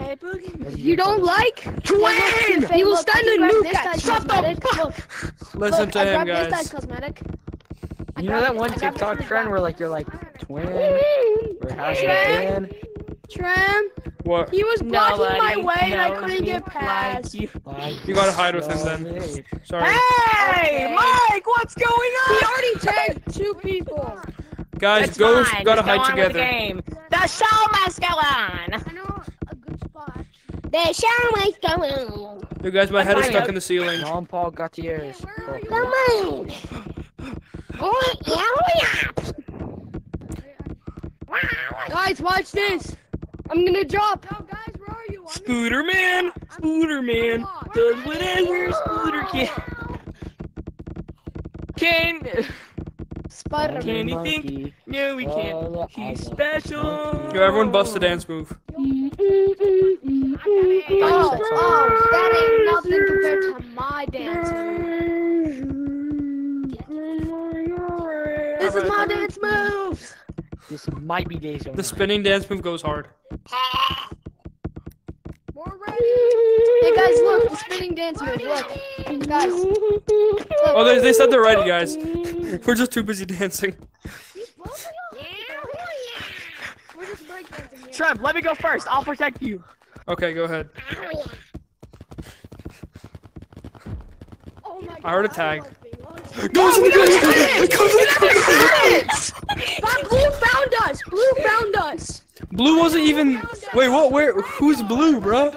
Hey, Boogie. You don't like Twin! You will stand a nuke This at guy's shut the fuck. Listen look, to I him, grabbed This guy's guys. cosmetic. You know that one TikTok trend where like you're like twin or has Trem, been Trem, What? he was blocking my Nobody way and I couldn't get past. Like you. like You gotta hide with him then. me. Sorry. Hey, Okay. Mike, what's going on? He already tagged two people. Guys, It's Ghost fine, gotta just go hide on with the together. game. The show must go on. I know a good spot. The show must go on. You guys, my head is Fine. stuck in the ceiling. Jean Paul Gaultier's. Come on. Guys, watch this. I'm gonna drop. No, guys, where are you? I'm Scooter man, Scooter man, does whatever Scooter can. Can Spider. can he think? No, we can't. He's special. Yo, everyone bust a dance move. Oh, oh, that ain't nothing compared to my dance. This is my dance moves. This might be days The spinning dance move goes hard. We're ready. Hey guys, look, the spinning dance move. Look, guys. Oh, they, they said they're ready, guys. We're just too busy dancing. We're just breakdancing here. Trem, let me go first. I'll protect you. Okay, go ahead. Oh my god. I heard a tag. like being on- Goes in the Goes in the But Blue found us. Blue found us. Blue wasn't even. Wait, what? Where? Who's blue, bruh?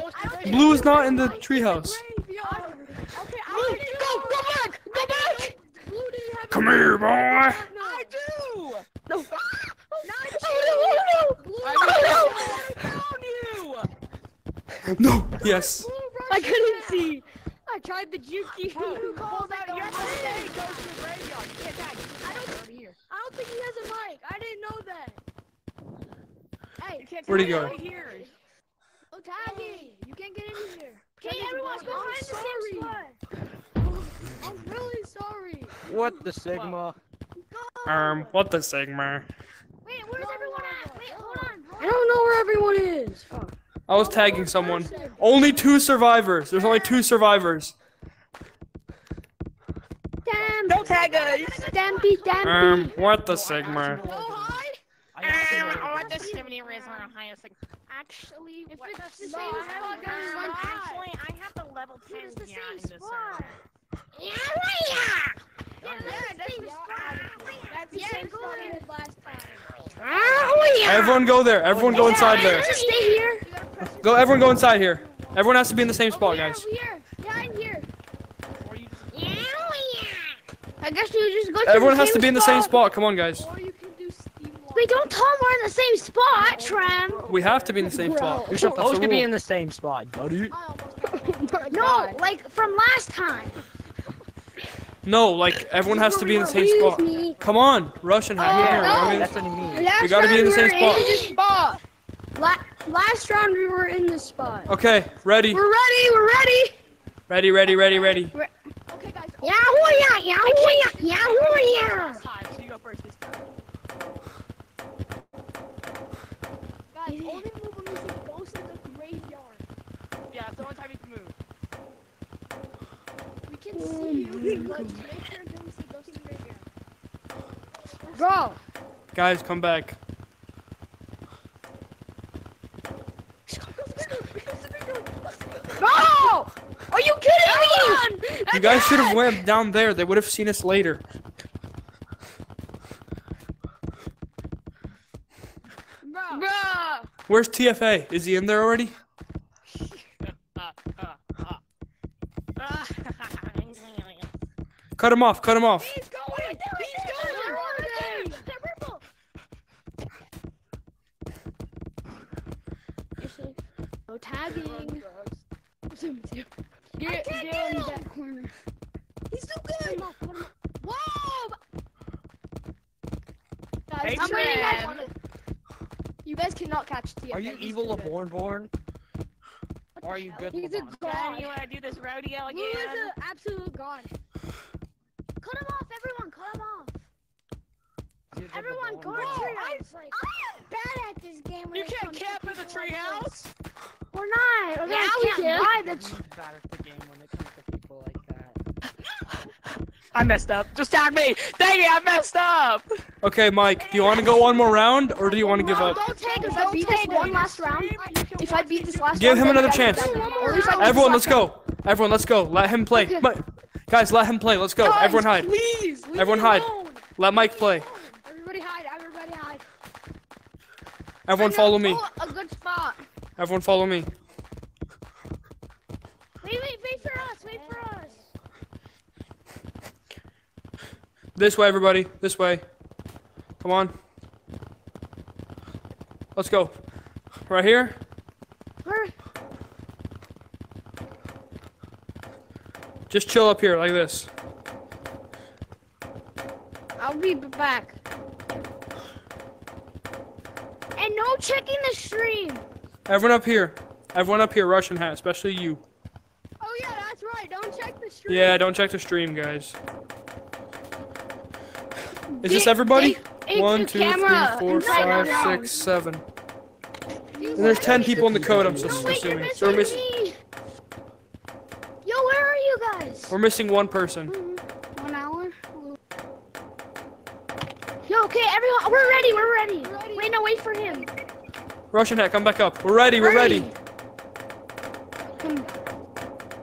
Blue is not in the treehouse. Okay, I go, go back, go back. Blue Come here, boy. I do. no. I found you. No. Yes. I couldn't see. I tried the juki. Who called out yesterday? Goes to the graveyard. You can't. I don't here. I don't think he has a mic. I didn't know that. Hey, Where'd he tag go? right here. oh, Taggy, you can't get in here. Okay, Taggy's everyone's gone. behind the same spot. I'm really sorry. What the Sigma? Um. What the Sigma? Wait, where's everyone at? Wait, hold on. I don't know where everyone is. Oh. I was tagging someone. Only two survivors. There's only two survivors. Damn, Don't tag us. Stampy, Stampy. Um. What the Sigma? Go. I want the Simony Razor on highest. Actually, If what- it's the the same same spot, spot. guys, guys. Actually, I have the level 10 It's the yeah, same in the spot. server. Yeah, yeah. Yeah, that's that's the the same That's the same spot I ahead. last time. Oh, yeah. Everyone go there. Everyone go inside there. Stay here. Go. Everyone go inside here. Everyone has to be in the same spot, guys. Here, over here. Yeah, I'm here. Or you just Yeah, yeah. I guess you just go Everyone the has to same be in the same spot. Come on, guys. Or Do Wait, don't tell them we're in the same spot, Trem. We have to be in the same spot. We're supposed to be in the same spot, buddy. I almost got it. No, like from last time. No, like everyone has to be in the same spot. Come on, Russian hack. Come here. no. I mean, That's what he means. Last We gotta be in the same spot. in spot. La- last round we were in this spot. Okay, ready, We're ready. We're ready. ready, ready, ready, ready. Okay, guys. Yahoo yeah, yahoo yeah, yahoo yeah. you go first this time. Guys, only move when you see ghosts in the graveyard. Yeah, it's the only time you can move. We can see you, but make sure don't see ghosts in the graveyard. Bro, Guys, come back. bro, are you kidding me? You guys should have went down there. They would have seen us later. Bro, Where's TFA? Is he in there already? Uh, uh, uh. Cut him off. Cut him off. he's going. He's going. They're purple. No tagging. Get, get in that corner. He's so good. Whoa! Guys, Hey, I'm waiting Trev. on it. You guys cannot catch TFA. Are you He's evil too of good. born born? Or are you good He's a LeBron? Dad, god. you wanna do this rodeo Blue is an absolute god. Cut him off, everyone. Cut him off. You're Everyone, LeBron guard born. treehouse. Like, I am bad at this game. You can't camp in the people like this. treehouse. We're not. We're Yeah, we can. by the bad at the game when it comes to people like that. I messed up. Just tag me. Dang it, I messed up. Okay, Mike. Do you want to go one more round, or do you want to give up? Don't take us. If I beat take this one last round, if I beat this last Give round, him another chance. are done. Or at least I beat this Everyone, let's go. Everyone, let's go. Let him play. Okay. Guys, let him play. Let's go. Guys, Everyone hide. Please, Everyone hide. alone. Let Mike play. Everybody hide. Everybody hide. Everyone I follow know- me. oh, a good spot. Everyone follow me. Wait, wait, wait for us. Wait for us. This way, everybody. This way. Come on. Let's go. Right here. Where? Just chill up here like this. I'll be back. And no checking the stream. Everyone up here. Everyone up here, Russian hat, especially you. Oh yeah, that's right. Don't check the stream. Yeah, don't check the stream, guys. Is this everybody? It's One, two, camera four, inside five, six, seven. And there's ten people in the code. I'm No, just wait, you're assuming. So we're missing missing. me. Yo, where are you guys? We're missing one person. One hour. Yo, okay, everyone, we're ready. We're ready. Wait, no, wait for him. Russian hat, come back up. We're ready. We're ready. Come.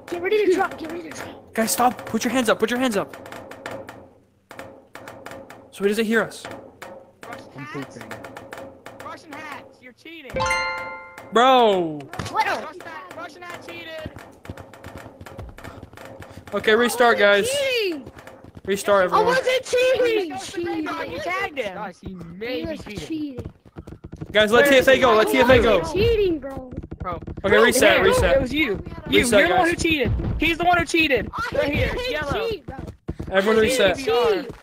Get ready to drop. Get ready to drop. Guys, stop. Put your hands up. Put your hands up. So he doesn't hear us. Russian I'm hats. Russian hats. You're cheating. Bro. What? Russian hat. Russian hat cheated. Okay, restart, oh, guys. Cheating. Restart, I everyone. wasn't cheating. Cheating. You tagged him. Guys, he He may be was cheating. cheating. Guys, let TFA go. Let TFA go. Cheating, bro. Bro. Okay, reset. It Reset. was you. You. Reset, You're the one who cheated. He's the one who cheated. Right here. I Yellow. cheat. Everyone He's reset. the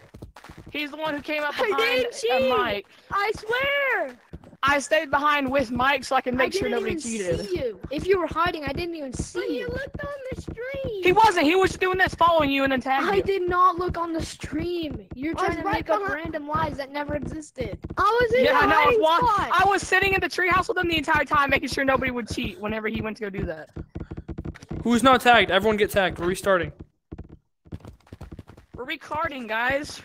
He's the one who came up I behind didn't cheat. Mike. I swear. I stayed behind with Mike so I can make I sure didn't nobody even cheated. see you. If you were hiding, I didn't even see But you you. looked on the stream. He wasn't. He was doing this, following you, and then tagging I you. did not look on the stream. You're I was trying to right make up random lies that never existed. I was in Yeah, I the know. I was, hiding spot. I was sitting in the treehouse with him the entire time, making sure nobody would cheat whenever he went to go do that. Who's not tagged? Everyone get tagged. We're restarting. We're recording, guys.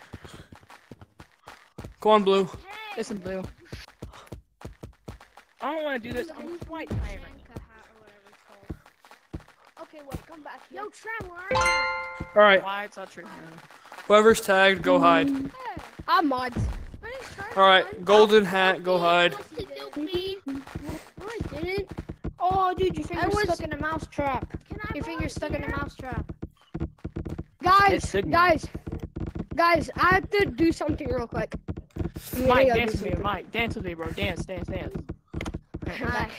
Go on, Blue. Listen, Blue. I don't want to do this. I'm quite tired. Okay, wait, come back. Yo, Trent, where are you? All right. Why it's not true. Whoever's tagged, go mm-hmm. hide. I'm mods. All right. Golden hat, go hide. Me? No, I didn't. Oh, dude, your finger's was- stuck in a mouse trap. Can I Your finger's stuck in a volunteer? mouse trap. Guys, guys, guys, I have to do something real quick. Mike, dance with me. Mike, dance with me, bro. Dance, dance, dance. Hi.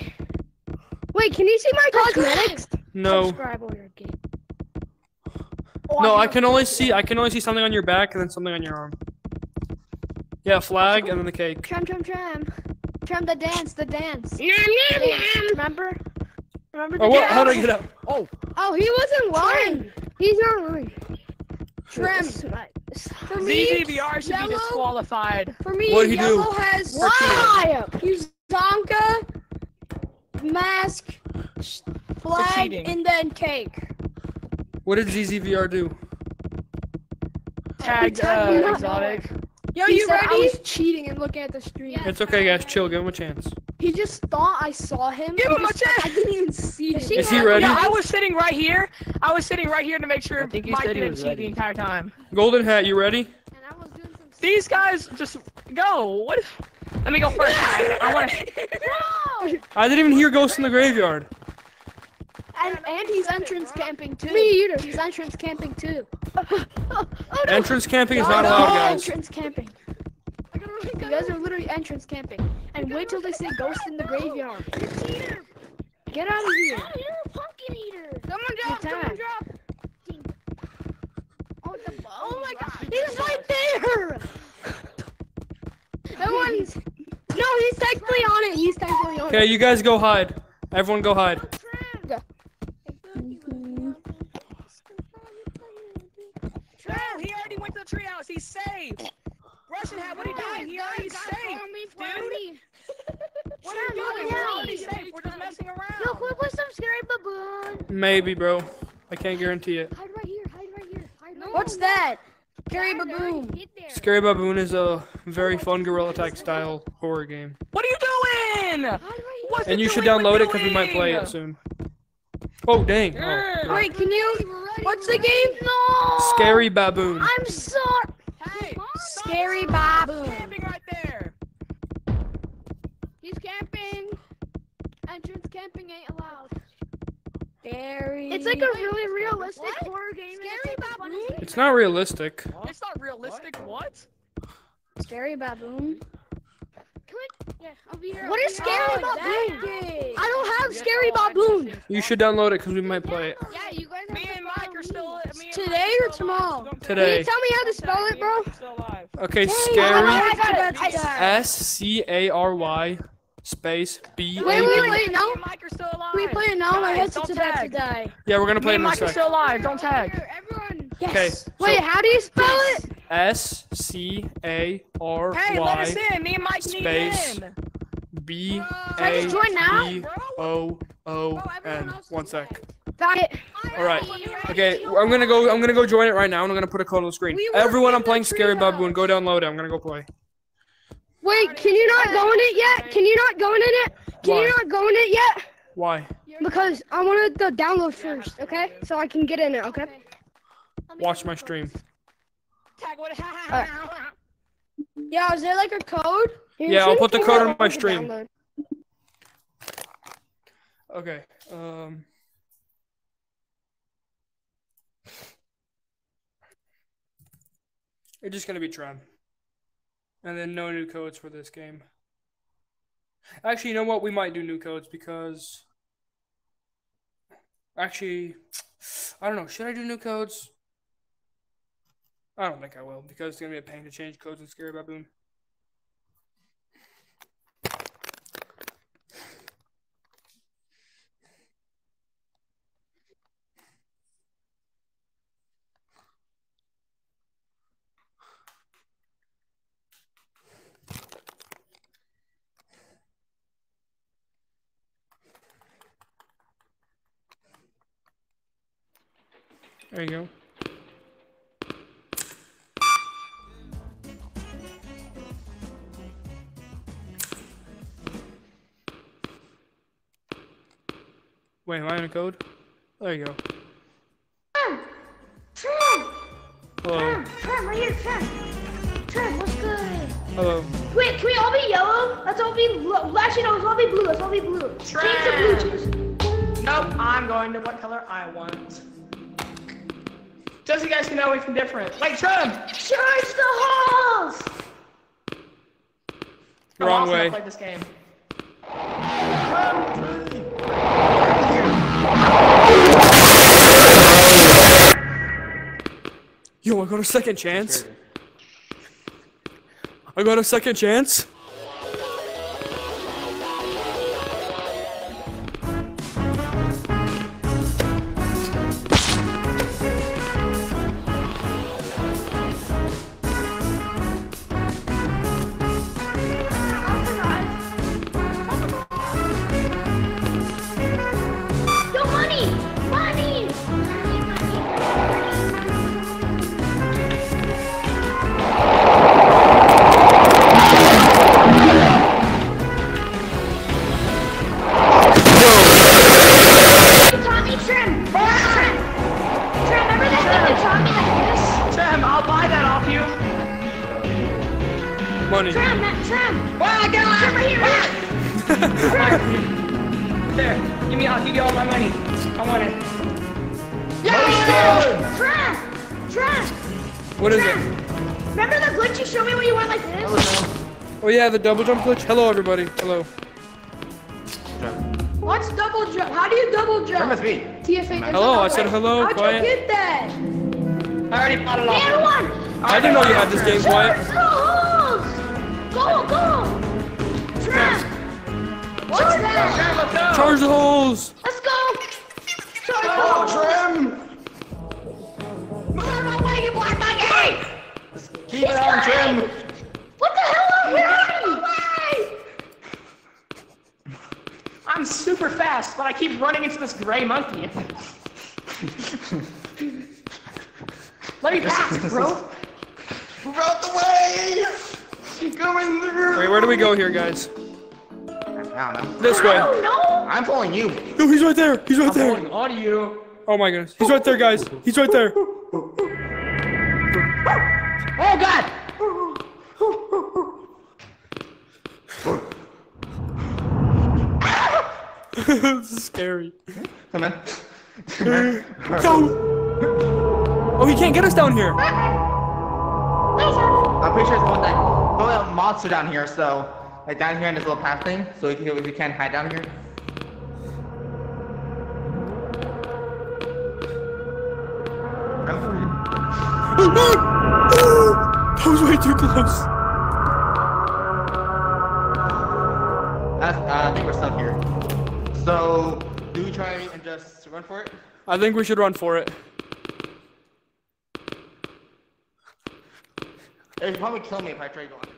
Wait, can you see my cosmetics? No. Subscribe or you're gay. Oh, no, I can only see. I can only see something on your back and then something on your arm. Yeah, flag and then the cake. Trem, trem, trem. Trem the dance, the dance. Yeah, Dance, Remember? Remember oh, the Oh, what? dance? How did I get up? Oh, Oh, he wasn't lying. He's not lying. Trem. For me, ZZVR should yellow- be disqualified. for me, What'd he do? yellow has why? He's Zonka, mask, flag, and then cake. What did ZZVR do? Tagged tagged uh, not exotic. Yo, He you said I was cheating and looking at the stream. It's okay, guys. Chill. Give him a chance. He just thought I saw him. Give He him a just thought- chance. I didn't even see him. Is he ready? Yeah, I was sitting right here. I was sitting right here to make sure I think he Mike didn't cheat ready. the entire time. Golden hat, you ready? And I was doing some. These guys just go. What? If, let me go first. I want to. I didn't even hear Ghost in the Graveyard. And, and he's entrance camping too. Me either. He's entrance camping too. Entrance camping is Oh, not no, allowed, guys. Entrance camping. You guys are literally entrance camping. And wait till they say ghost in the graveyard. Get out of here. Oh, you're a pumpkin eater. Someone drop. someone drop. Oh, the Oh my god. He's right there. No one's. No, he's technically on it. He's technically on it. Okay, you guys go hide. Everyone go hide. No, he already went to the treehouse. He's safe. Russian hat, what are you doing? He already safe. Dude, what are you doing? We're already safe. We're just messing around. Yo, around. quick with some scary baboon. Maybe, bro. I can't guarantee it. Hide right here. Hide right here. Hide right What's here. that? Carry Hide baboon. Get there. Scary Baboon is a very fun Gorilla Tag style horror game. What are you doing? Hide right here. What's And it you should download it because we might play it soon. Oh, dang. Oh, Wait, can you? What's the game? No. Scary Baboon. I'm sorry. Hey, Scary baboon. camping right there. He's camping. Entrance camping ain't allowed. Scary. It's like a really realistic horror game. Scary it's baboon? It's not realistic. It's not realistic? What? Scary baboon. Yeah, I'll be here. What is scary Oh, baboon? that game. I don't have Yes, scary baboon. You should download it because we might play it. Yeah, you guys have Me and Mike are still. Me and Today or are still alive, tomorrow? so don't Can Today. you tell me how to spell it, bro? Still alive. Okay, Hey, scary. I got it. I got it. S C A R Y space B. Wait, wait, B. wait, no. now? and Mike are still alive. We play it now. My Guys, headset's about to die. Yeah, we're gonna play and in a Mike are sec. still alive. Don't tag. Everyone. Yes. Okay, so- Wait, how do you spell it? S C A R Hey, let us in. Me and Mike space need in. B Can I A just join now? B Bro. O O Oh, everyone One sec. Got it. All right. Okay, I'm gonna go. I'm gonna go join it right now, and I'm gonna put a code on the screen. Everyone, I'm playing Scary treehouse. Baboon. Go download it. I'm gonna go play. Wait, can you not go in it yet? Can you not go in it? Can Why? you not go in it yet? Why? Because I wanted the download first, okay? So I can get in it, okay? Watch my stream. Tag what? Yeah, is there like a code? Here, Yeah, I'll put the code that on my stream. download. Okay. Um. It's just gonna be Trem. And then no new codes for this game. Actually, you know what? We might do new codes because. Actually, I don't know. Should I do new codes? I don't think I will because it's gonna be a pain to change codes in Scary Baboon. There you go. Wait, am I in a code? There you go. Trem! Hello. Trem! Trem, right here, Trem! Trem, what's good? Hello. Wait, can we all be yellow? Let's all be blue. Actually, no, let's all be blue. Let's all be blue. Change the blue cheese. Nope, I'm going to what color I want. Just so you guys can know anything different. Wait, Trem! Charge the halls! I'm Wrong also way. gonna play this game. Yo, I got a second chance. I got a second chance. Yeah, the double jump glitch. Hello, everybody. Hello. What's double jump? How do you double jump? Remember me. TFA. Hello, I said hello, How'd quiet. you get that? I already bought it off Man one! I didn't know you had this game, Quiet. Go, go! Trap! What's that? Trem, let's go. Charge the holes. Keep running into this gray monkey. Let me pass, bro. Move out the way! Keep going through! Wait, where do we go here, guys? I don't know. This I way. don't know! I'm following you. No, he's right there. He's right I'm there. holding on to you. Oh my goodness. He's right there, guys. He's right there. this is scary. Come on. Go. Oh, he can't get us down here. I'm pretty sure it's the one that oh, a monster down here. So like down here in this little path thing. So you, if you can't hide down here. That was way too close. That's, uh, I think we're stuck here. So do we try and just run for it? I think we should run for it. It'd probably kill me if I try to going.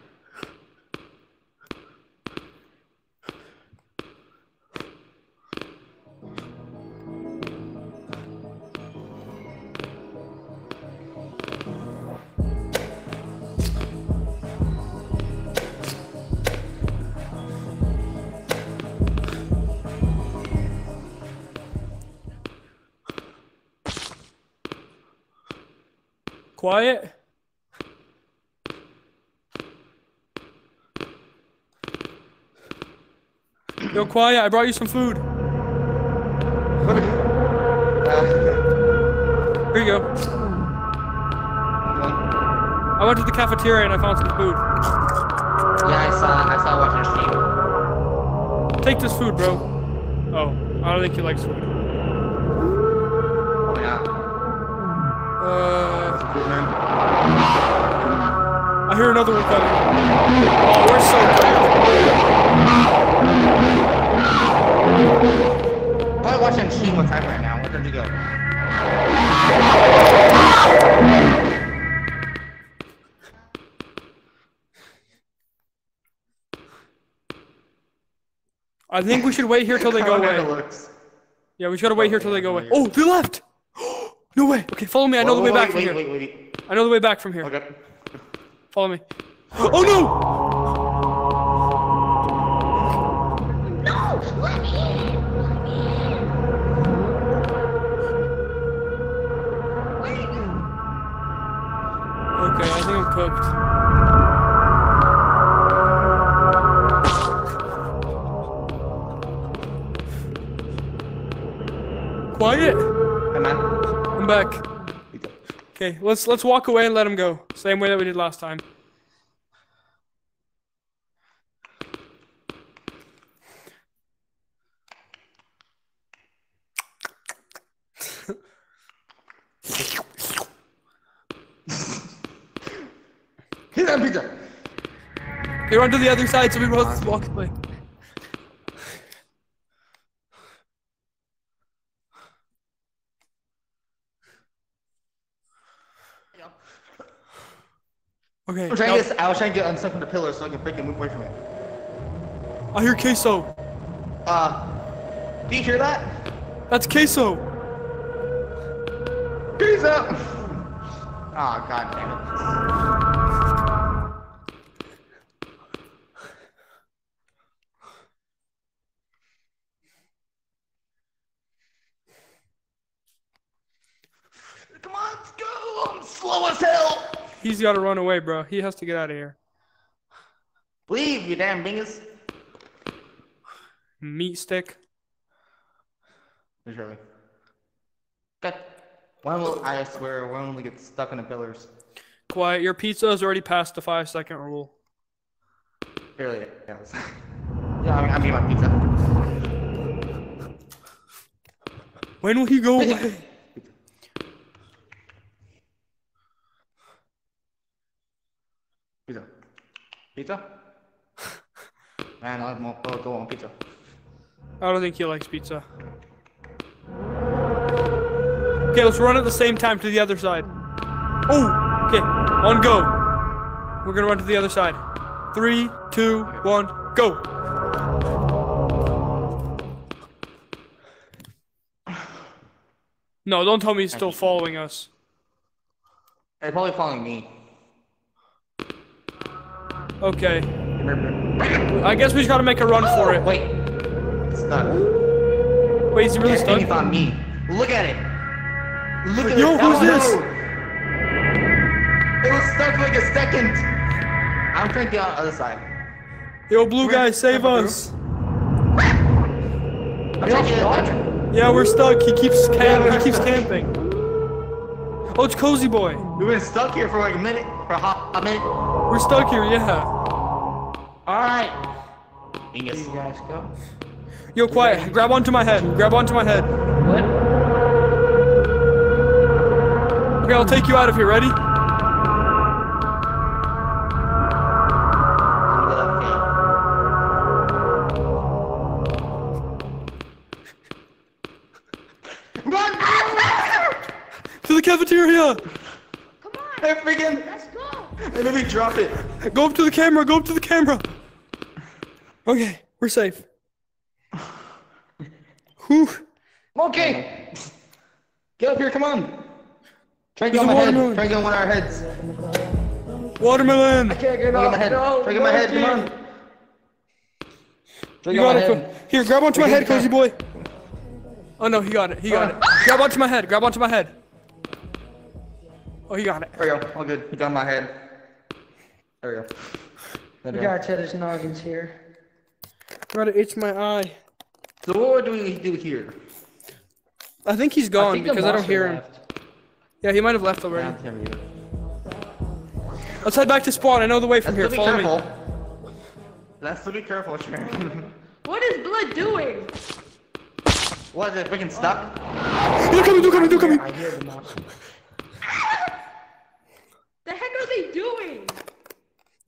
Quiet. Yo, quiet. I brought you some food. Here you go. I went to the cafeteria and I found some food. Yeah, I saw. I saw watching stream. Take this food, bro. Oh, I don't think he likes food. Uh, Good man. I hear another one coming. Oh, we're so good. Probably watching stream one time right now. Where did you go? I think we should wait here till they go I wonder how away. Yeah, we should wait here till they go away. Oh, they left! No way. Okay, follow me. I know the way Wait, back wait, from wait, here. Wait, wait, I know the way back from here. Okay. Follow me. Oh no! Okay, I think I'm cooked. Quiet. Hey man. I'm back. Okay, let's let's walk away and let him go. Same way that we did last time. Hit that pizza. Okay, run to the other side so we both walk away. Okay, I'm trying now- to get, I was trying to get unstuck from the pillar so I can freaking move away from it. I hear queso. Uh, do you hear that? That's queso. Pizza! Oh, god damn it. Come on, let's go! I'm slow as hell! He's got to run away, bro. He has to get out of here. Leave, you damn bingus. Meat stick. Surely. God. When will I swear when will we get stuck in the pillars? Quiet. Your pizza is already past the five second rule. Barely. Yes. yeah, I mean, I mean my pizza. When will he go away? Pizza. Pizza? Man, I'll, I'll, I'll go on pizza. I don't think he likes pizza. Okay, let's run at the same time to the other side. Oh, okay. On go. We're gonna run to the other side. Three, two, one, go. No, don't tell me he's still following us. They're probably following me. Okay. I guess we just gotta make a run for it. Wait. It's stuck. Wait, is he really It's stuck? It's on me. Look at it. Look at Yo, it. who's Oh, this? It was stuck for like a second. I'm trying to get on the other side. Yo, blue guy, save us. I'm trying to get I'm, Yeah, we're stuck. He keeps camp. He keeps camping. Oh, it's Cozy Boy. We've been stuck here for like a minute, for a hot a minute. We're stuck here, yeah. Alright. Dingus. You guys go. Yo, quiet. Grab onto my head. Grab onto my head. What? Okay, I'll take you out of here. Ready? Maybe it. Go up to the camera. Go up to the camera. Okay, we're safe. Whew. Okay. Get up here, come on. Try and There's get on a my head. watermelon. Try and get on one of our heads. Watermelon. I Can't get Try off. my head. No, Try and get my head, come on. Try You got my it. head. Here, grab onto my head, okay. cozy boy. Oh no, he got it. He got it. Ah. Grab onto my head. Grab onto my head. Oh, he got it. There we go. All good. He got my head. There we go. There We we go. got each other's noggins here. Gotta itch my eye. So what do we do here? I think he's gone think because I don't monster hear him. left. Yeah, he might have left already. Yeah, there we go. Let's head back to spawn. I know the way from Let's here. be Follow me. careful. Let's be careful, Sharon. What is Blood doing? what, is it freaking stuck? They're coming. They're coming. They're coming. I hear the monster. The heck are they doing?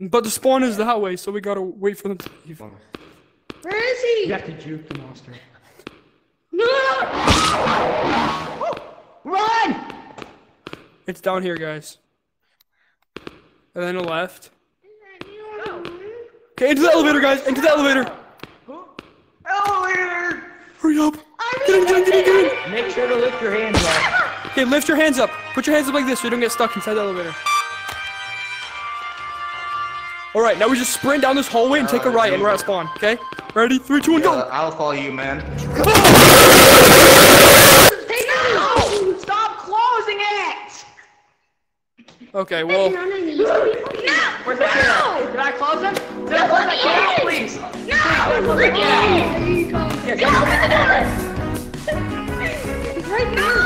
But the spawn is that way, so we gotta wait for them to leave. Where is he? You he? have to juke the monster. No! Run! It's down here, guys. And then a left. Okay, into the elevator, guys. Into the elevator. Elevator! Hurry up. Get in, get in, get in, get in. Make sure to lift your hands up. Okay, lift your hands up. Put your hands up like this so you don't get stuck inside the elevator. All right, now we just sprint down this hallway and take a right, and we're at spawn. Okay? Ready? Three, two, one, Yeah, go. I'll follow you, man. No! Stop closing it! Okay, well, No! Where's the camera? Did I close him? Did I close that camera? Please. Please, did I close that camera? Yeah, can open the door? Right now!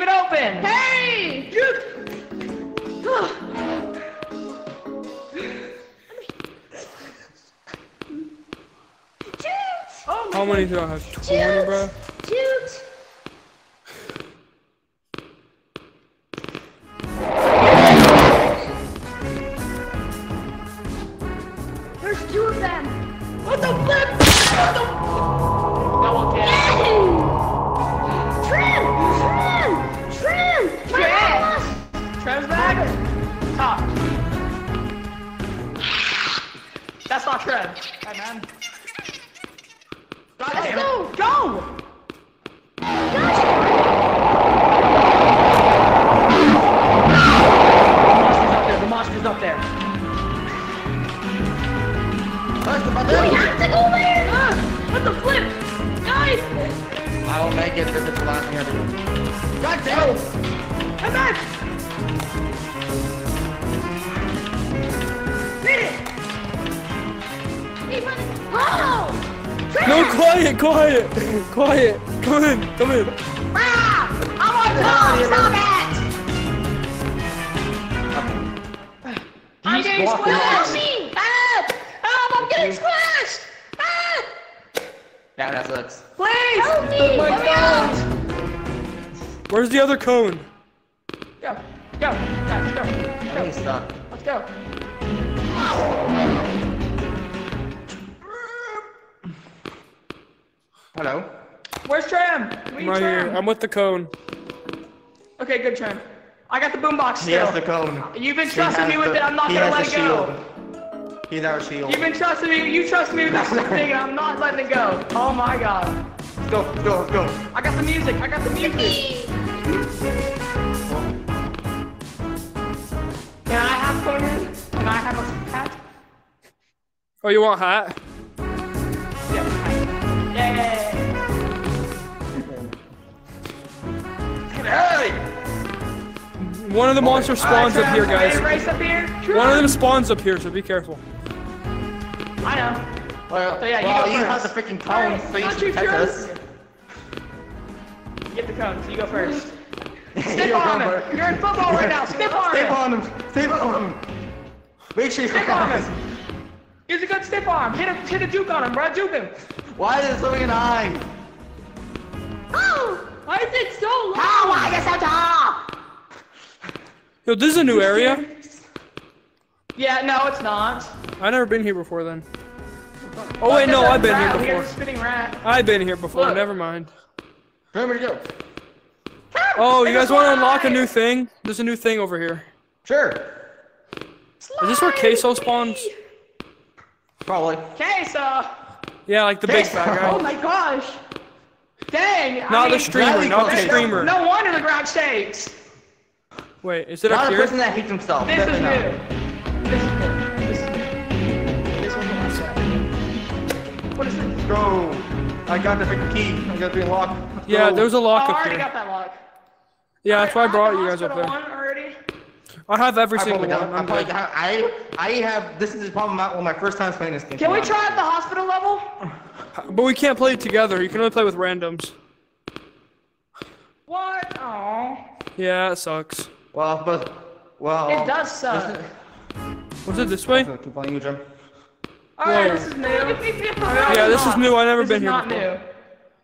Keep it open! Hey! how many do I have? 20, bro? Shoot! There's two of them. What the flip? What the? That's not Trev. Hey, man. God Let's it. go! Go! The monster's up there. The We have to go there! Ah, what the flip? Guys! I will make it it's the last thing I do. God damn it! I'm back! Hit it! Hey, buddy! Oh! No, quiet, quiet, quiet. Come in, come in. Ah! I'm on top! Stop it! I'm getting squashed! squished! Help me! Help! Help! I'm getting squished! Ah! Yeah, that sucks. Please! Help me! Let me out! Where's the other cone? Go, go, guys, go. I think he's stuck. Let's go. Hello? Where's Trem? We I'm need right here. I'm with the cone. Okay, good Trem. I got the boombox He has still. the cone. You've been He trusting me with the- it. I'm not gonna has let the it go. shield. He's our shield. You've been trusting me. You trust me with this thing, and I'm not letting it go. Oh my god. Let's go, let's go, go. I got the music. I got the music. Can I have Conan? Can I have a hat? Oh, you want hat? Hey! One of the monster spawns up here, guys. Up here. One of them spawns up here, so be careful. I know. Well, So, yeah, you well, go you have first. the freaking cone, so you Not should you protect first. us. cones. You go first. You Stiff go on him. first. You're in football right now. Stiff on Step him. on him. Step on him. Make sure you Stiff on him. Use a good stiff arm. Hit a hit a juke on him, bro. Juke him. Why is it so an eye? Oh! Why is it so long? How? Why is so tall? Yo, this is a new area. Yeah, no, it's not. I never been here before then. Oh wait, no, I've been here Rat, we got a before. rat. I've been here before. Look. Never mind. Remember to go. Oh, you guys want to unlock a new thing? There's a new thing over here. Sure. Is this where queso spawns? Probably. Okay, so. Yeah, like the big Queso. fat Oh my gosh. Dang. I Not the mean, streamer, not the streamer. No wonder the ground shakes. Wait, is it Not up a here? person that hates himself. This is Definitely new. This is new. This is new. This one's the What is this? Go. I got the freaking key. I got the lock. Let's Yeah, go. there's a lock Oh, lock I already here. got that lock. Yeah, that's why I brought you guys up hospital there. One already. I have every I single one. don't. I I'm probably I I have. This is probably my, one my first time playing this game. Can we try at the hospital level? But we can't play together. You can only play with randoms. What? Oh. Yeah, it sucks. Well, but well. It does suck. Was it this way? Keep on you, Jim. Alright, this is new. Yeah, this is new. I've never This been is here not before. new.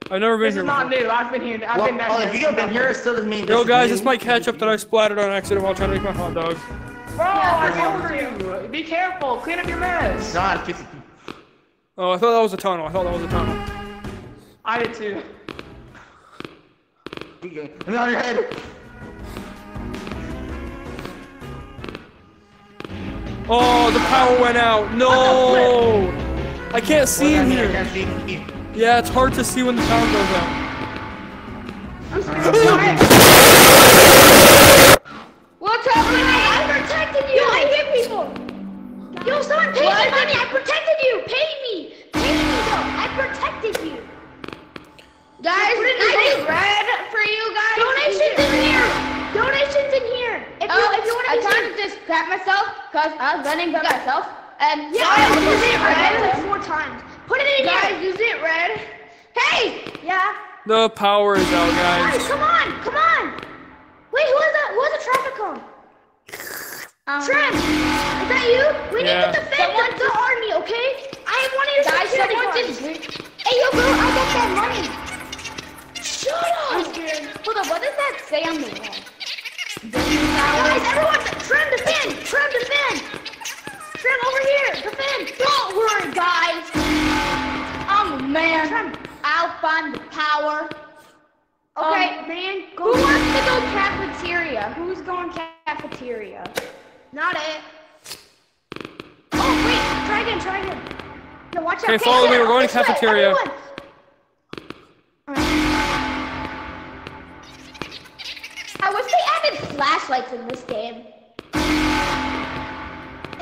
I've never been This here is not before. new. I've been here. I've Well, been back well, here. Oh, if you haven't been here, it still doesn't mean. Yo, this guys, is this might catch up that I splattered on accident while trying to make my hot dog. Bro, I told you. Be careful. Clean up your mess. Not a. Oh, I thought that was a tunnel. I thought that was a tunnel. I did too. Let me on your head. Oh, the power went out. No! I can't see in I here. Can't see. Yeah, it's hard to see when the power goes out. What's happening? I protected you! I hit people! Yo, someone pay me money! I protected you! Pay me! Pay me though! I protected you! Guys, I did red for you guys. Donations in here! Donations in here! If you, oh, if you want to I kind of just crap myself because I was running by myself. And yeah, I use it red like four times. Put it in guys, here. use it red. Hey! Yeah. The power is out, Guys, guys. come on, come on! Wait, who is that? Who has a traffic cone? Um, Trent, is that you? We Yeah. need to defend the, the army, okay? I have one of your Guys, security guards. Hey, yo, bro, I got that money. Shut up! Hold on, what does that say on the wall? Guys, everyone, Trent, defend! Trent, defend! Trent, over here, defend! Don't worry, guys. I'm a man. I'll find the power. Okay, um, man. Who wants to go cafeteria? Who's going cafeteria? Not it. Oh wait, try again, try again. No, watch out. Okay, follow me, we're going to This way, cafeteria. everyone. I wish they added flashlights in this game.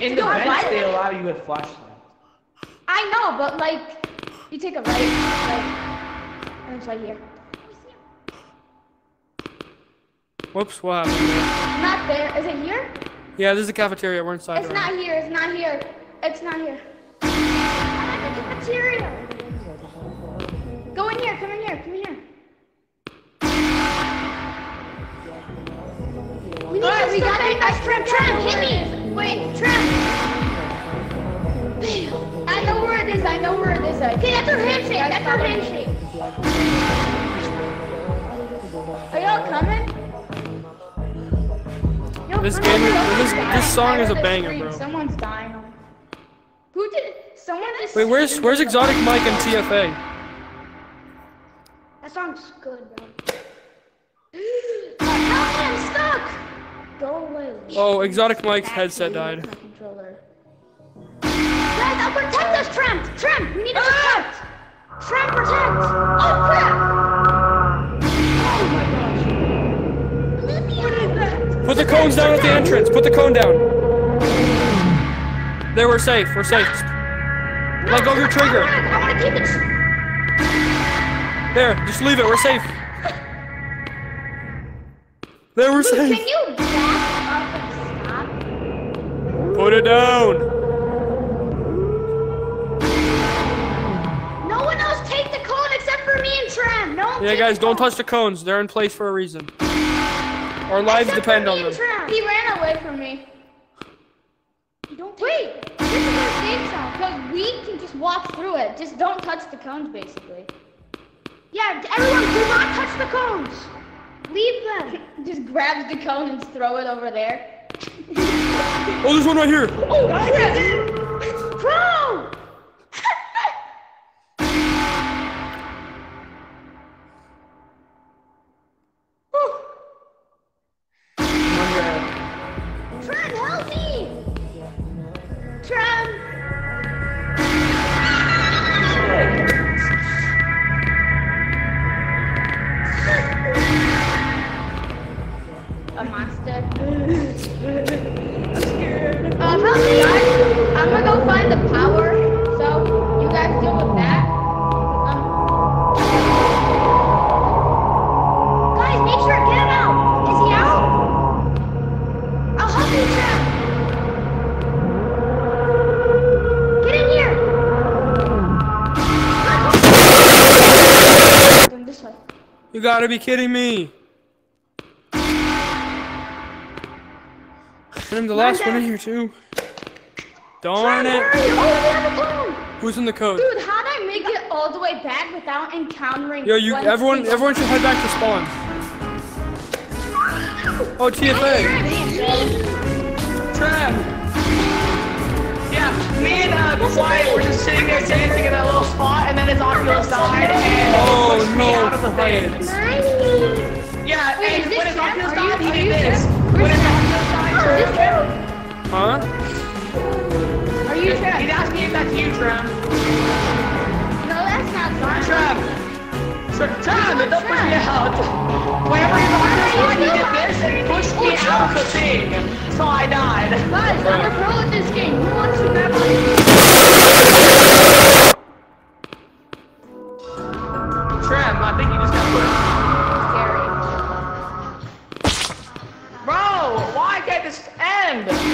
In the the vents, vents, they they allow allow you with flashlights. I know, but like, you take a right, like, and it's right here. Whoops, what happened there? Not there. Is it here? Yeah, this is the cafeteria. We're inside. It's right not here. It's not here. It's not here. I'm at the cafeteria. Go in here. Come in here. Come in here. We need to. We gotta. Guys, Trent. Trent, hit me. Wait, Trent. I know where it is. I know where it is. Okay, that's our handshake. That's our handshake. Are y'all coming? Yo, This game on, is- come on. this- this song is a banger, bro. Someone's dying. Who did? Someone just. Wait, where's where's Exotic Mike and TFA? That song's good, bro. I'm stuck. Go away. Oh, Exotic Mike's headset died. Guys, I'll protect us, Trent. Trent, we need to protect. Trent, protect. Oh crap! Oh my gosh. Let me out. Put the cones down at the entrance. Put the cone down. There, we're safe. We're safe. Let go of your trigger. I want to keep it. There, just leave it. We're safe. There, we're Luke, safe. can you back up and stop? Put it down. No one else take the cone except for me and Trem. No one Yeah, guys, don't touch the cones. They're in place for a reason. Our lives Except depend for on me them. and Trem. He ran away from me. You don't Wait, this is our safe zone because we can just walk through it. Just don't touch the cones, basically. Yeah, everyone, do not touch the cones. Leave them. Just grab the cone and throw it over there. Oh, there's one right here. Oh, Bro! Trem, gotta be kidding me. And I'm the last one in here too. Darn it. hurry! We have a cone! Who's in the code? Dude, how did I make it all the way back without encountering? Yo, you, one everyone, everyone should head back to spawn. Oh, TFA. Trev! Yeah, me and uh, Quiet were just sitting there dancing in that little spot, and then his Oculus died, and Oh, pushed me no, out of the thing. Yeah, Wait, and when his Oculus Are you- died, he are did you this. Trev? When his Oculus died, Trev, Huh? Are you Trev? he'd ask me if that's you, Trev. No, that's not Trev. Trev! Trev, Trev, don't push me out! Whenever his Oculus died, he did this and pushed me out of the thing, so I died. Guys, I'm a pro at this game. Who wants to my Trev, I think you just got pushed. Scary. Bro, why can't this end?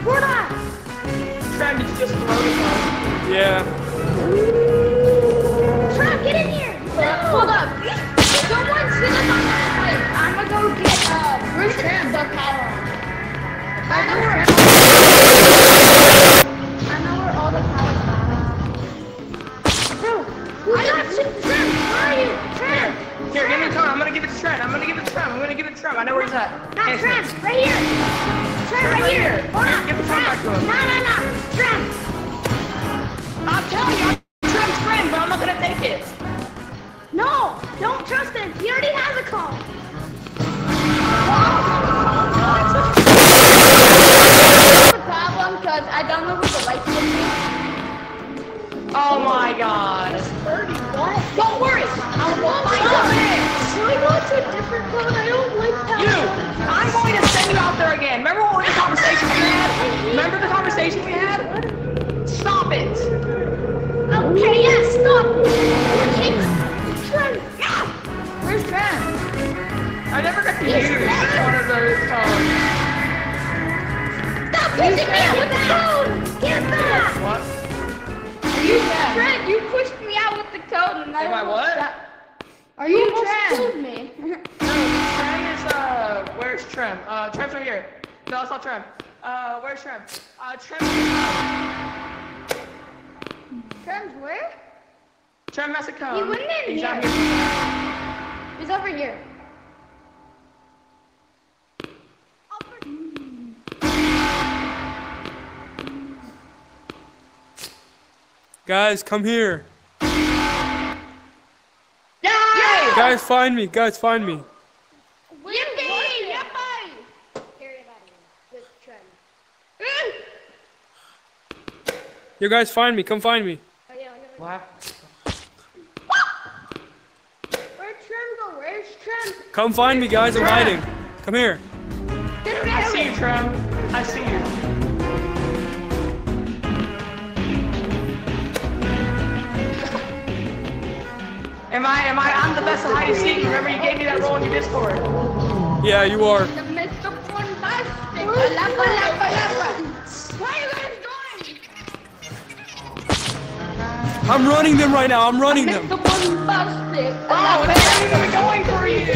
Not! We're not! Trev, did you just throw the phone? Yeah. Trem, get in here! Hold up. Someone sit up on that plate. I'm gonna go get uh Bruce Trem the power. I know where I know where all the power's Bro, I got! Trem, where are you? Trem! Here, give me the cone. I'm gonna give it to Trent. I'm gonna give it to Trent. I'm gonna give it to Trent. I know where he's at. Not Hey, right here! Trem, right, here! Hold on! Give the phone back to. No, no, no! Trem! I'm telling you, I'm Trent's friend, but I'm not gonna take it. No! Don't trust him! He already has a call! because I don't know who the lights be. Oh my god. What? Don't worry! I'll walk my Can we go to a different code? I don't like that. You! I'm going to you out there again. Remember what the conversation we had? Remember the conversation we had? Stop it! Okay, yeah, stop! Okay, Where's Trem? I never got to use one of those phones. Stop pushing me out with the code! Get back! What? You Trent, you pushed me out with the code and I Am I what? Are you almost Trent? killed me. where's Trem? Uh, Trem's right here. No, it's not Trem. Uh, where's Trem? Uh, Trem Trem's where? Trem has a cone. He went in He's out here. here. He's over here. Guys, come here. Yay! Guys, find me. Guys, find me. You guys, find me. Come find me. Oh, what? Where'd Trem go? Where's Trem? Come find me, guys. I'm hiding. Come here. I see you, Trem. I see you. Am I, am I, I'm the best at hide and seek. Remember you gave me that role in your Discord. Yeah, you are. The Mr. Bombastic. I'm running them right now. I'm running them. The bombastic. Oh, they're even going for you!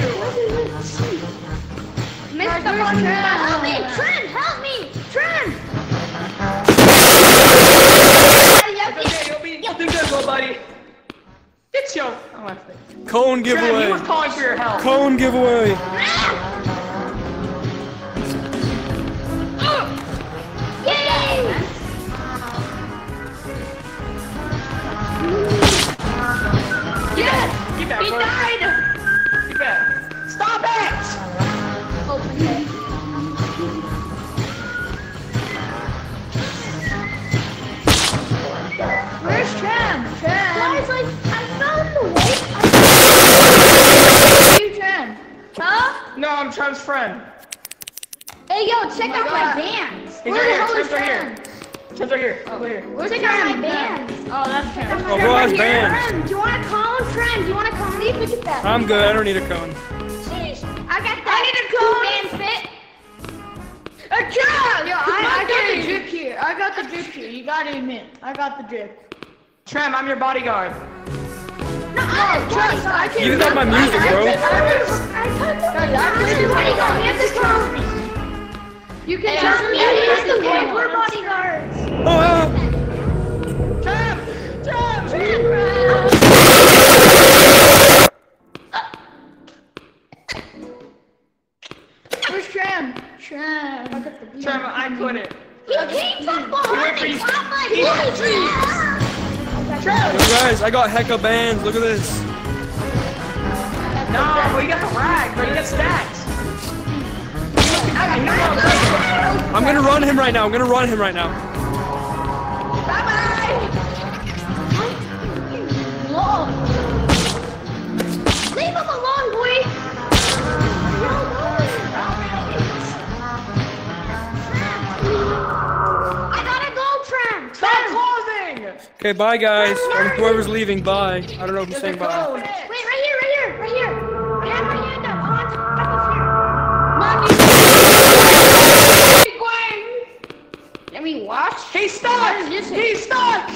Mr. Bombastic. Help me, Trent, help me, Trent. Okay, you'll be, you'll do good, little buddy. Get your. Oh, I think. Cone Trent, he giveaway. was calling for your help. Cone giveaway. Yay! Yes! Get back, He bud. died! Get back. Stop it! Where's Trem? Trem! Guys, like, I found the way? You Trem? Huh? No, I'm Trent's friend. Hey, yo, check oh my out God. my bands. He's Where right the here. hell is Trent's right Trem? here. Trent's right here. Over here. Where's check out my bands. Oh, that's Trent. Oh, bro has bands. Trem, do you want a cone? Trem, do you want a cone? Look at that. I'm good. I don't need a cone. Sheesh. I got that. I need a cone. Two band fit. A Trem! Yo, I, I got the drip here. I got the drip here. You gotta admit, I got the drip. Trem, I'm your bodyguard. No, I trust. I can. You got my music, bro. I Get this cone. You can Hey, trust I'm me. I got the bodyguard. We're drip. bodyguards. Oh, ah. Trem! Trem! Tram. Where's Trem? Trem. I got the Trem, I couldn't. He came from behind He me. went for Pop my you. booty. Trem! Yo, guys, I got hecka bands. Look at this. No, but you got the rag, bro. You got stacks. I know what I'm saying. I'm gonna run him right now. I'm gonna run him right now. Okay, bye, guys. Whoever's leaving, bye. I don't know if he's saying bye. Wait, right here, right here, right here. I have my hand up. I want to here. Monkey. Let me watch. He's stuck! He's stuck!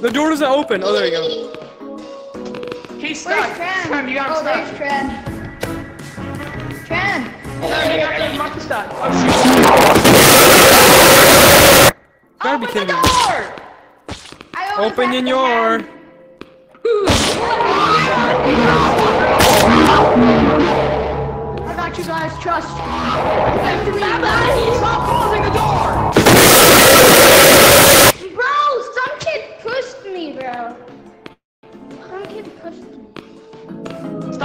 The door doesn't open. Oh, there you go. He's stuck. Trem, you got him Oh, stuck. there's Trem. Tram. Trem, you got the monkey stuck. Oh, Gotta be shoot. kidding me. Door! I always Open have in to your. have- I got you guys. Trust. Me! Stop closing the door!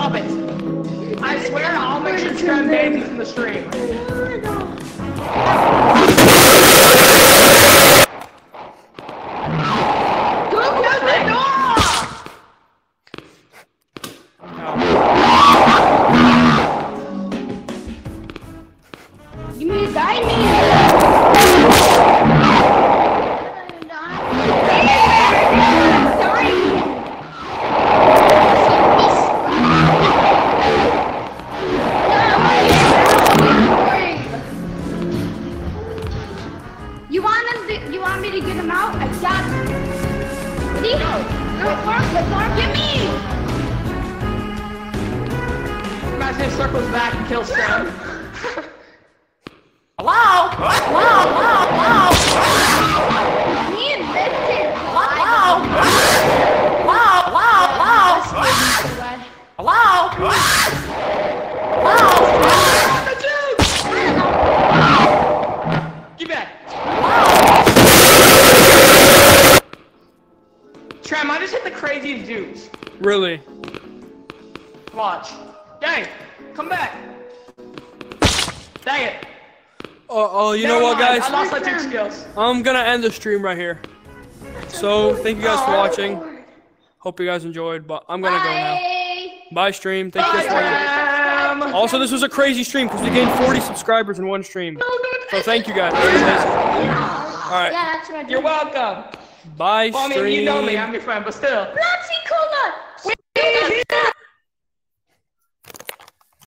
Stop it. I swear I'll make sure Trem bans you from the stream. Go mind, guys? I lost my juke skills. I'm gonna end the stream right here. So, thank you guys for oh. watching. Hope you guys enjoyed, but I'm gonna go now. Bye. Bye, stream. Thank you guys for Also, this was a crazy stream because we gained 40 subscribers in one stream. So, thank you guys. That was amazing. Alright, Yeah, that's what I You're welcome. bye, Well, I stream. mean, you know me, I'm your friend, but still. Pepsi Cola!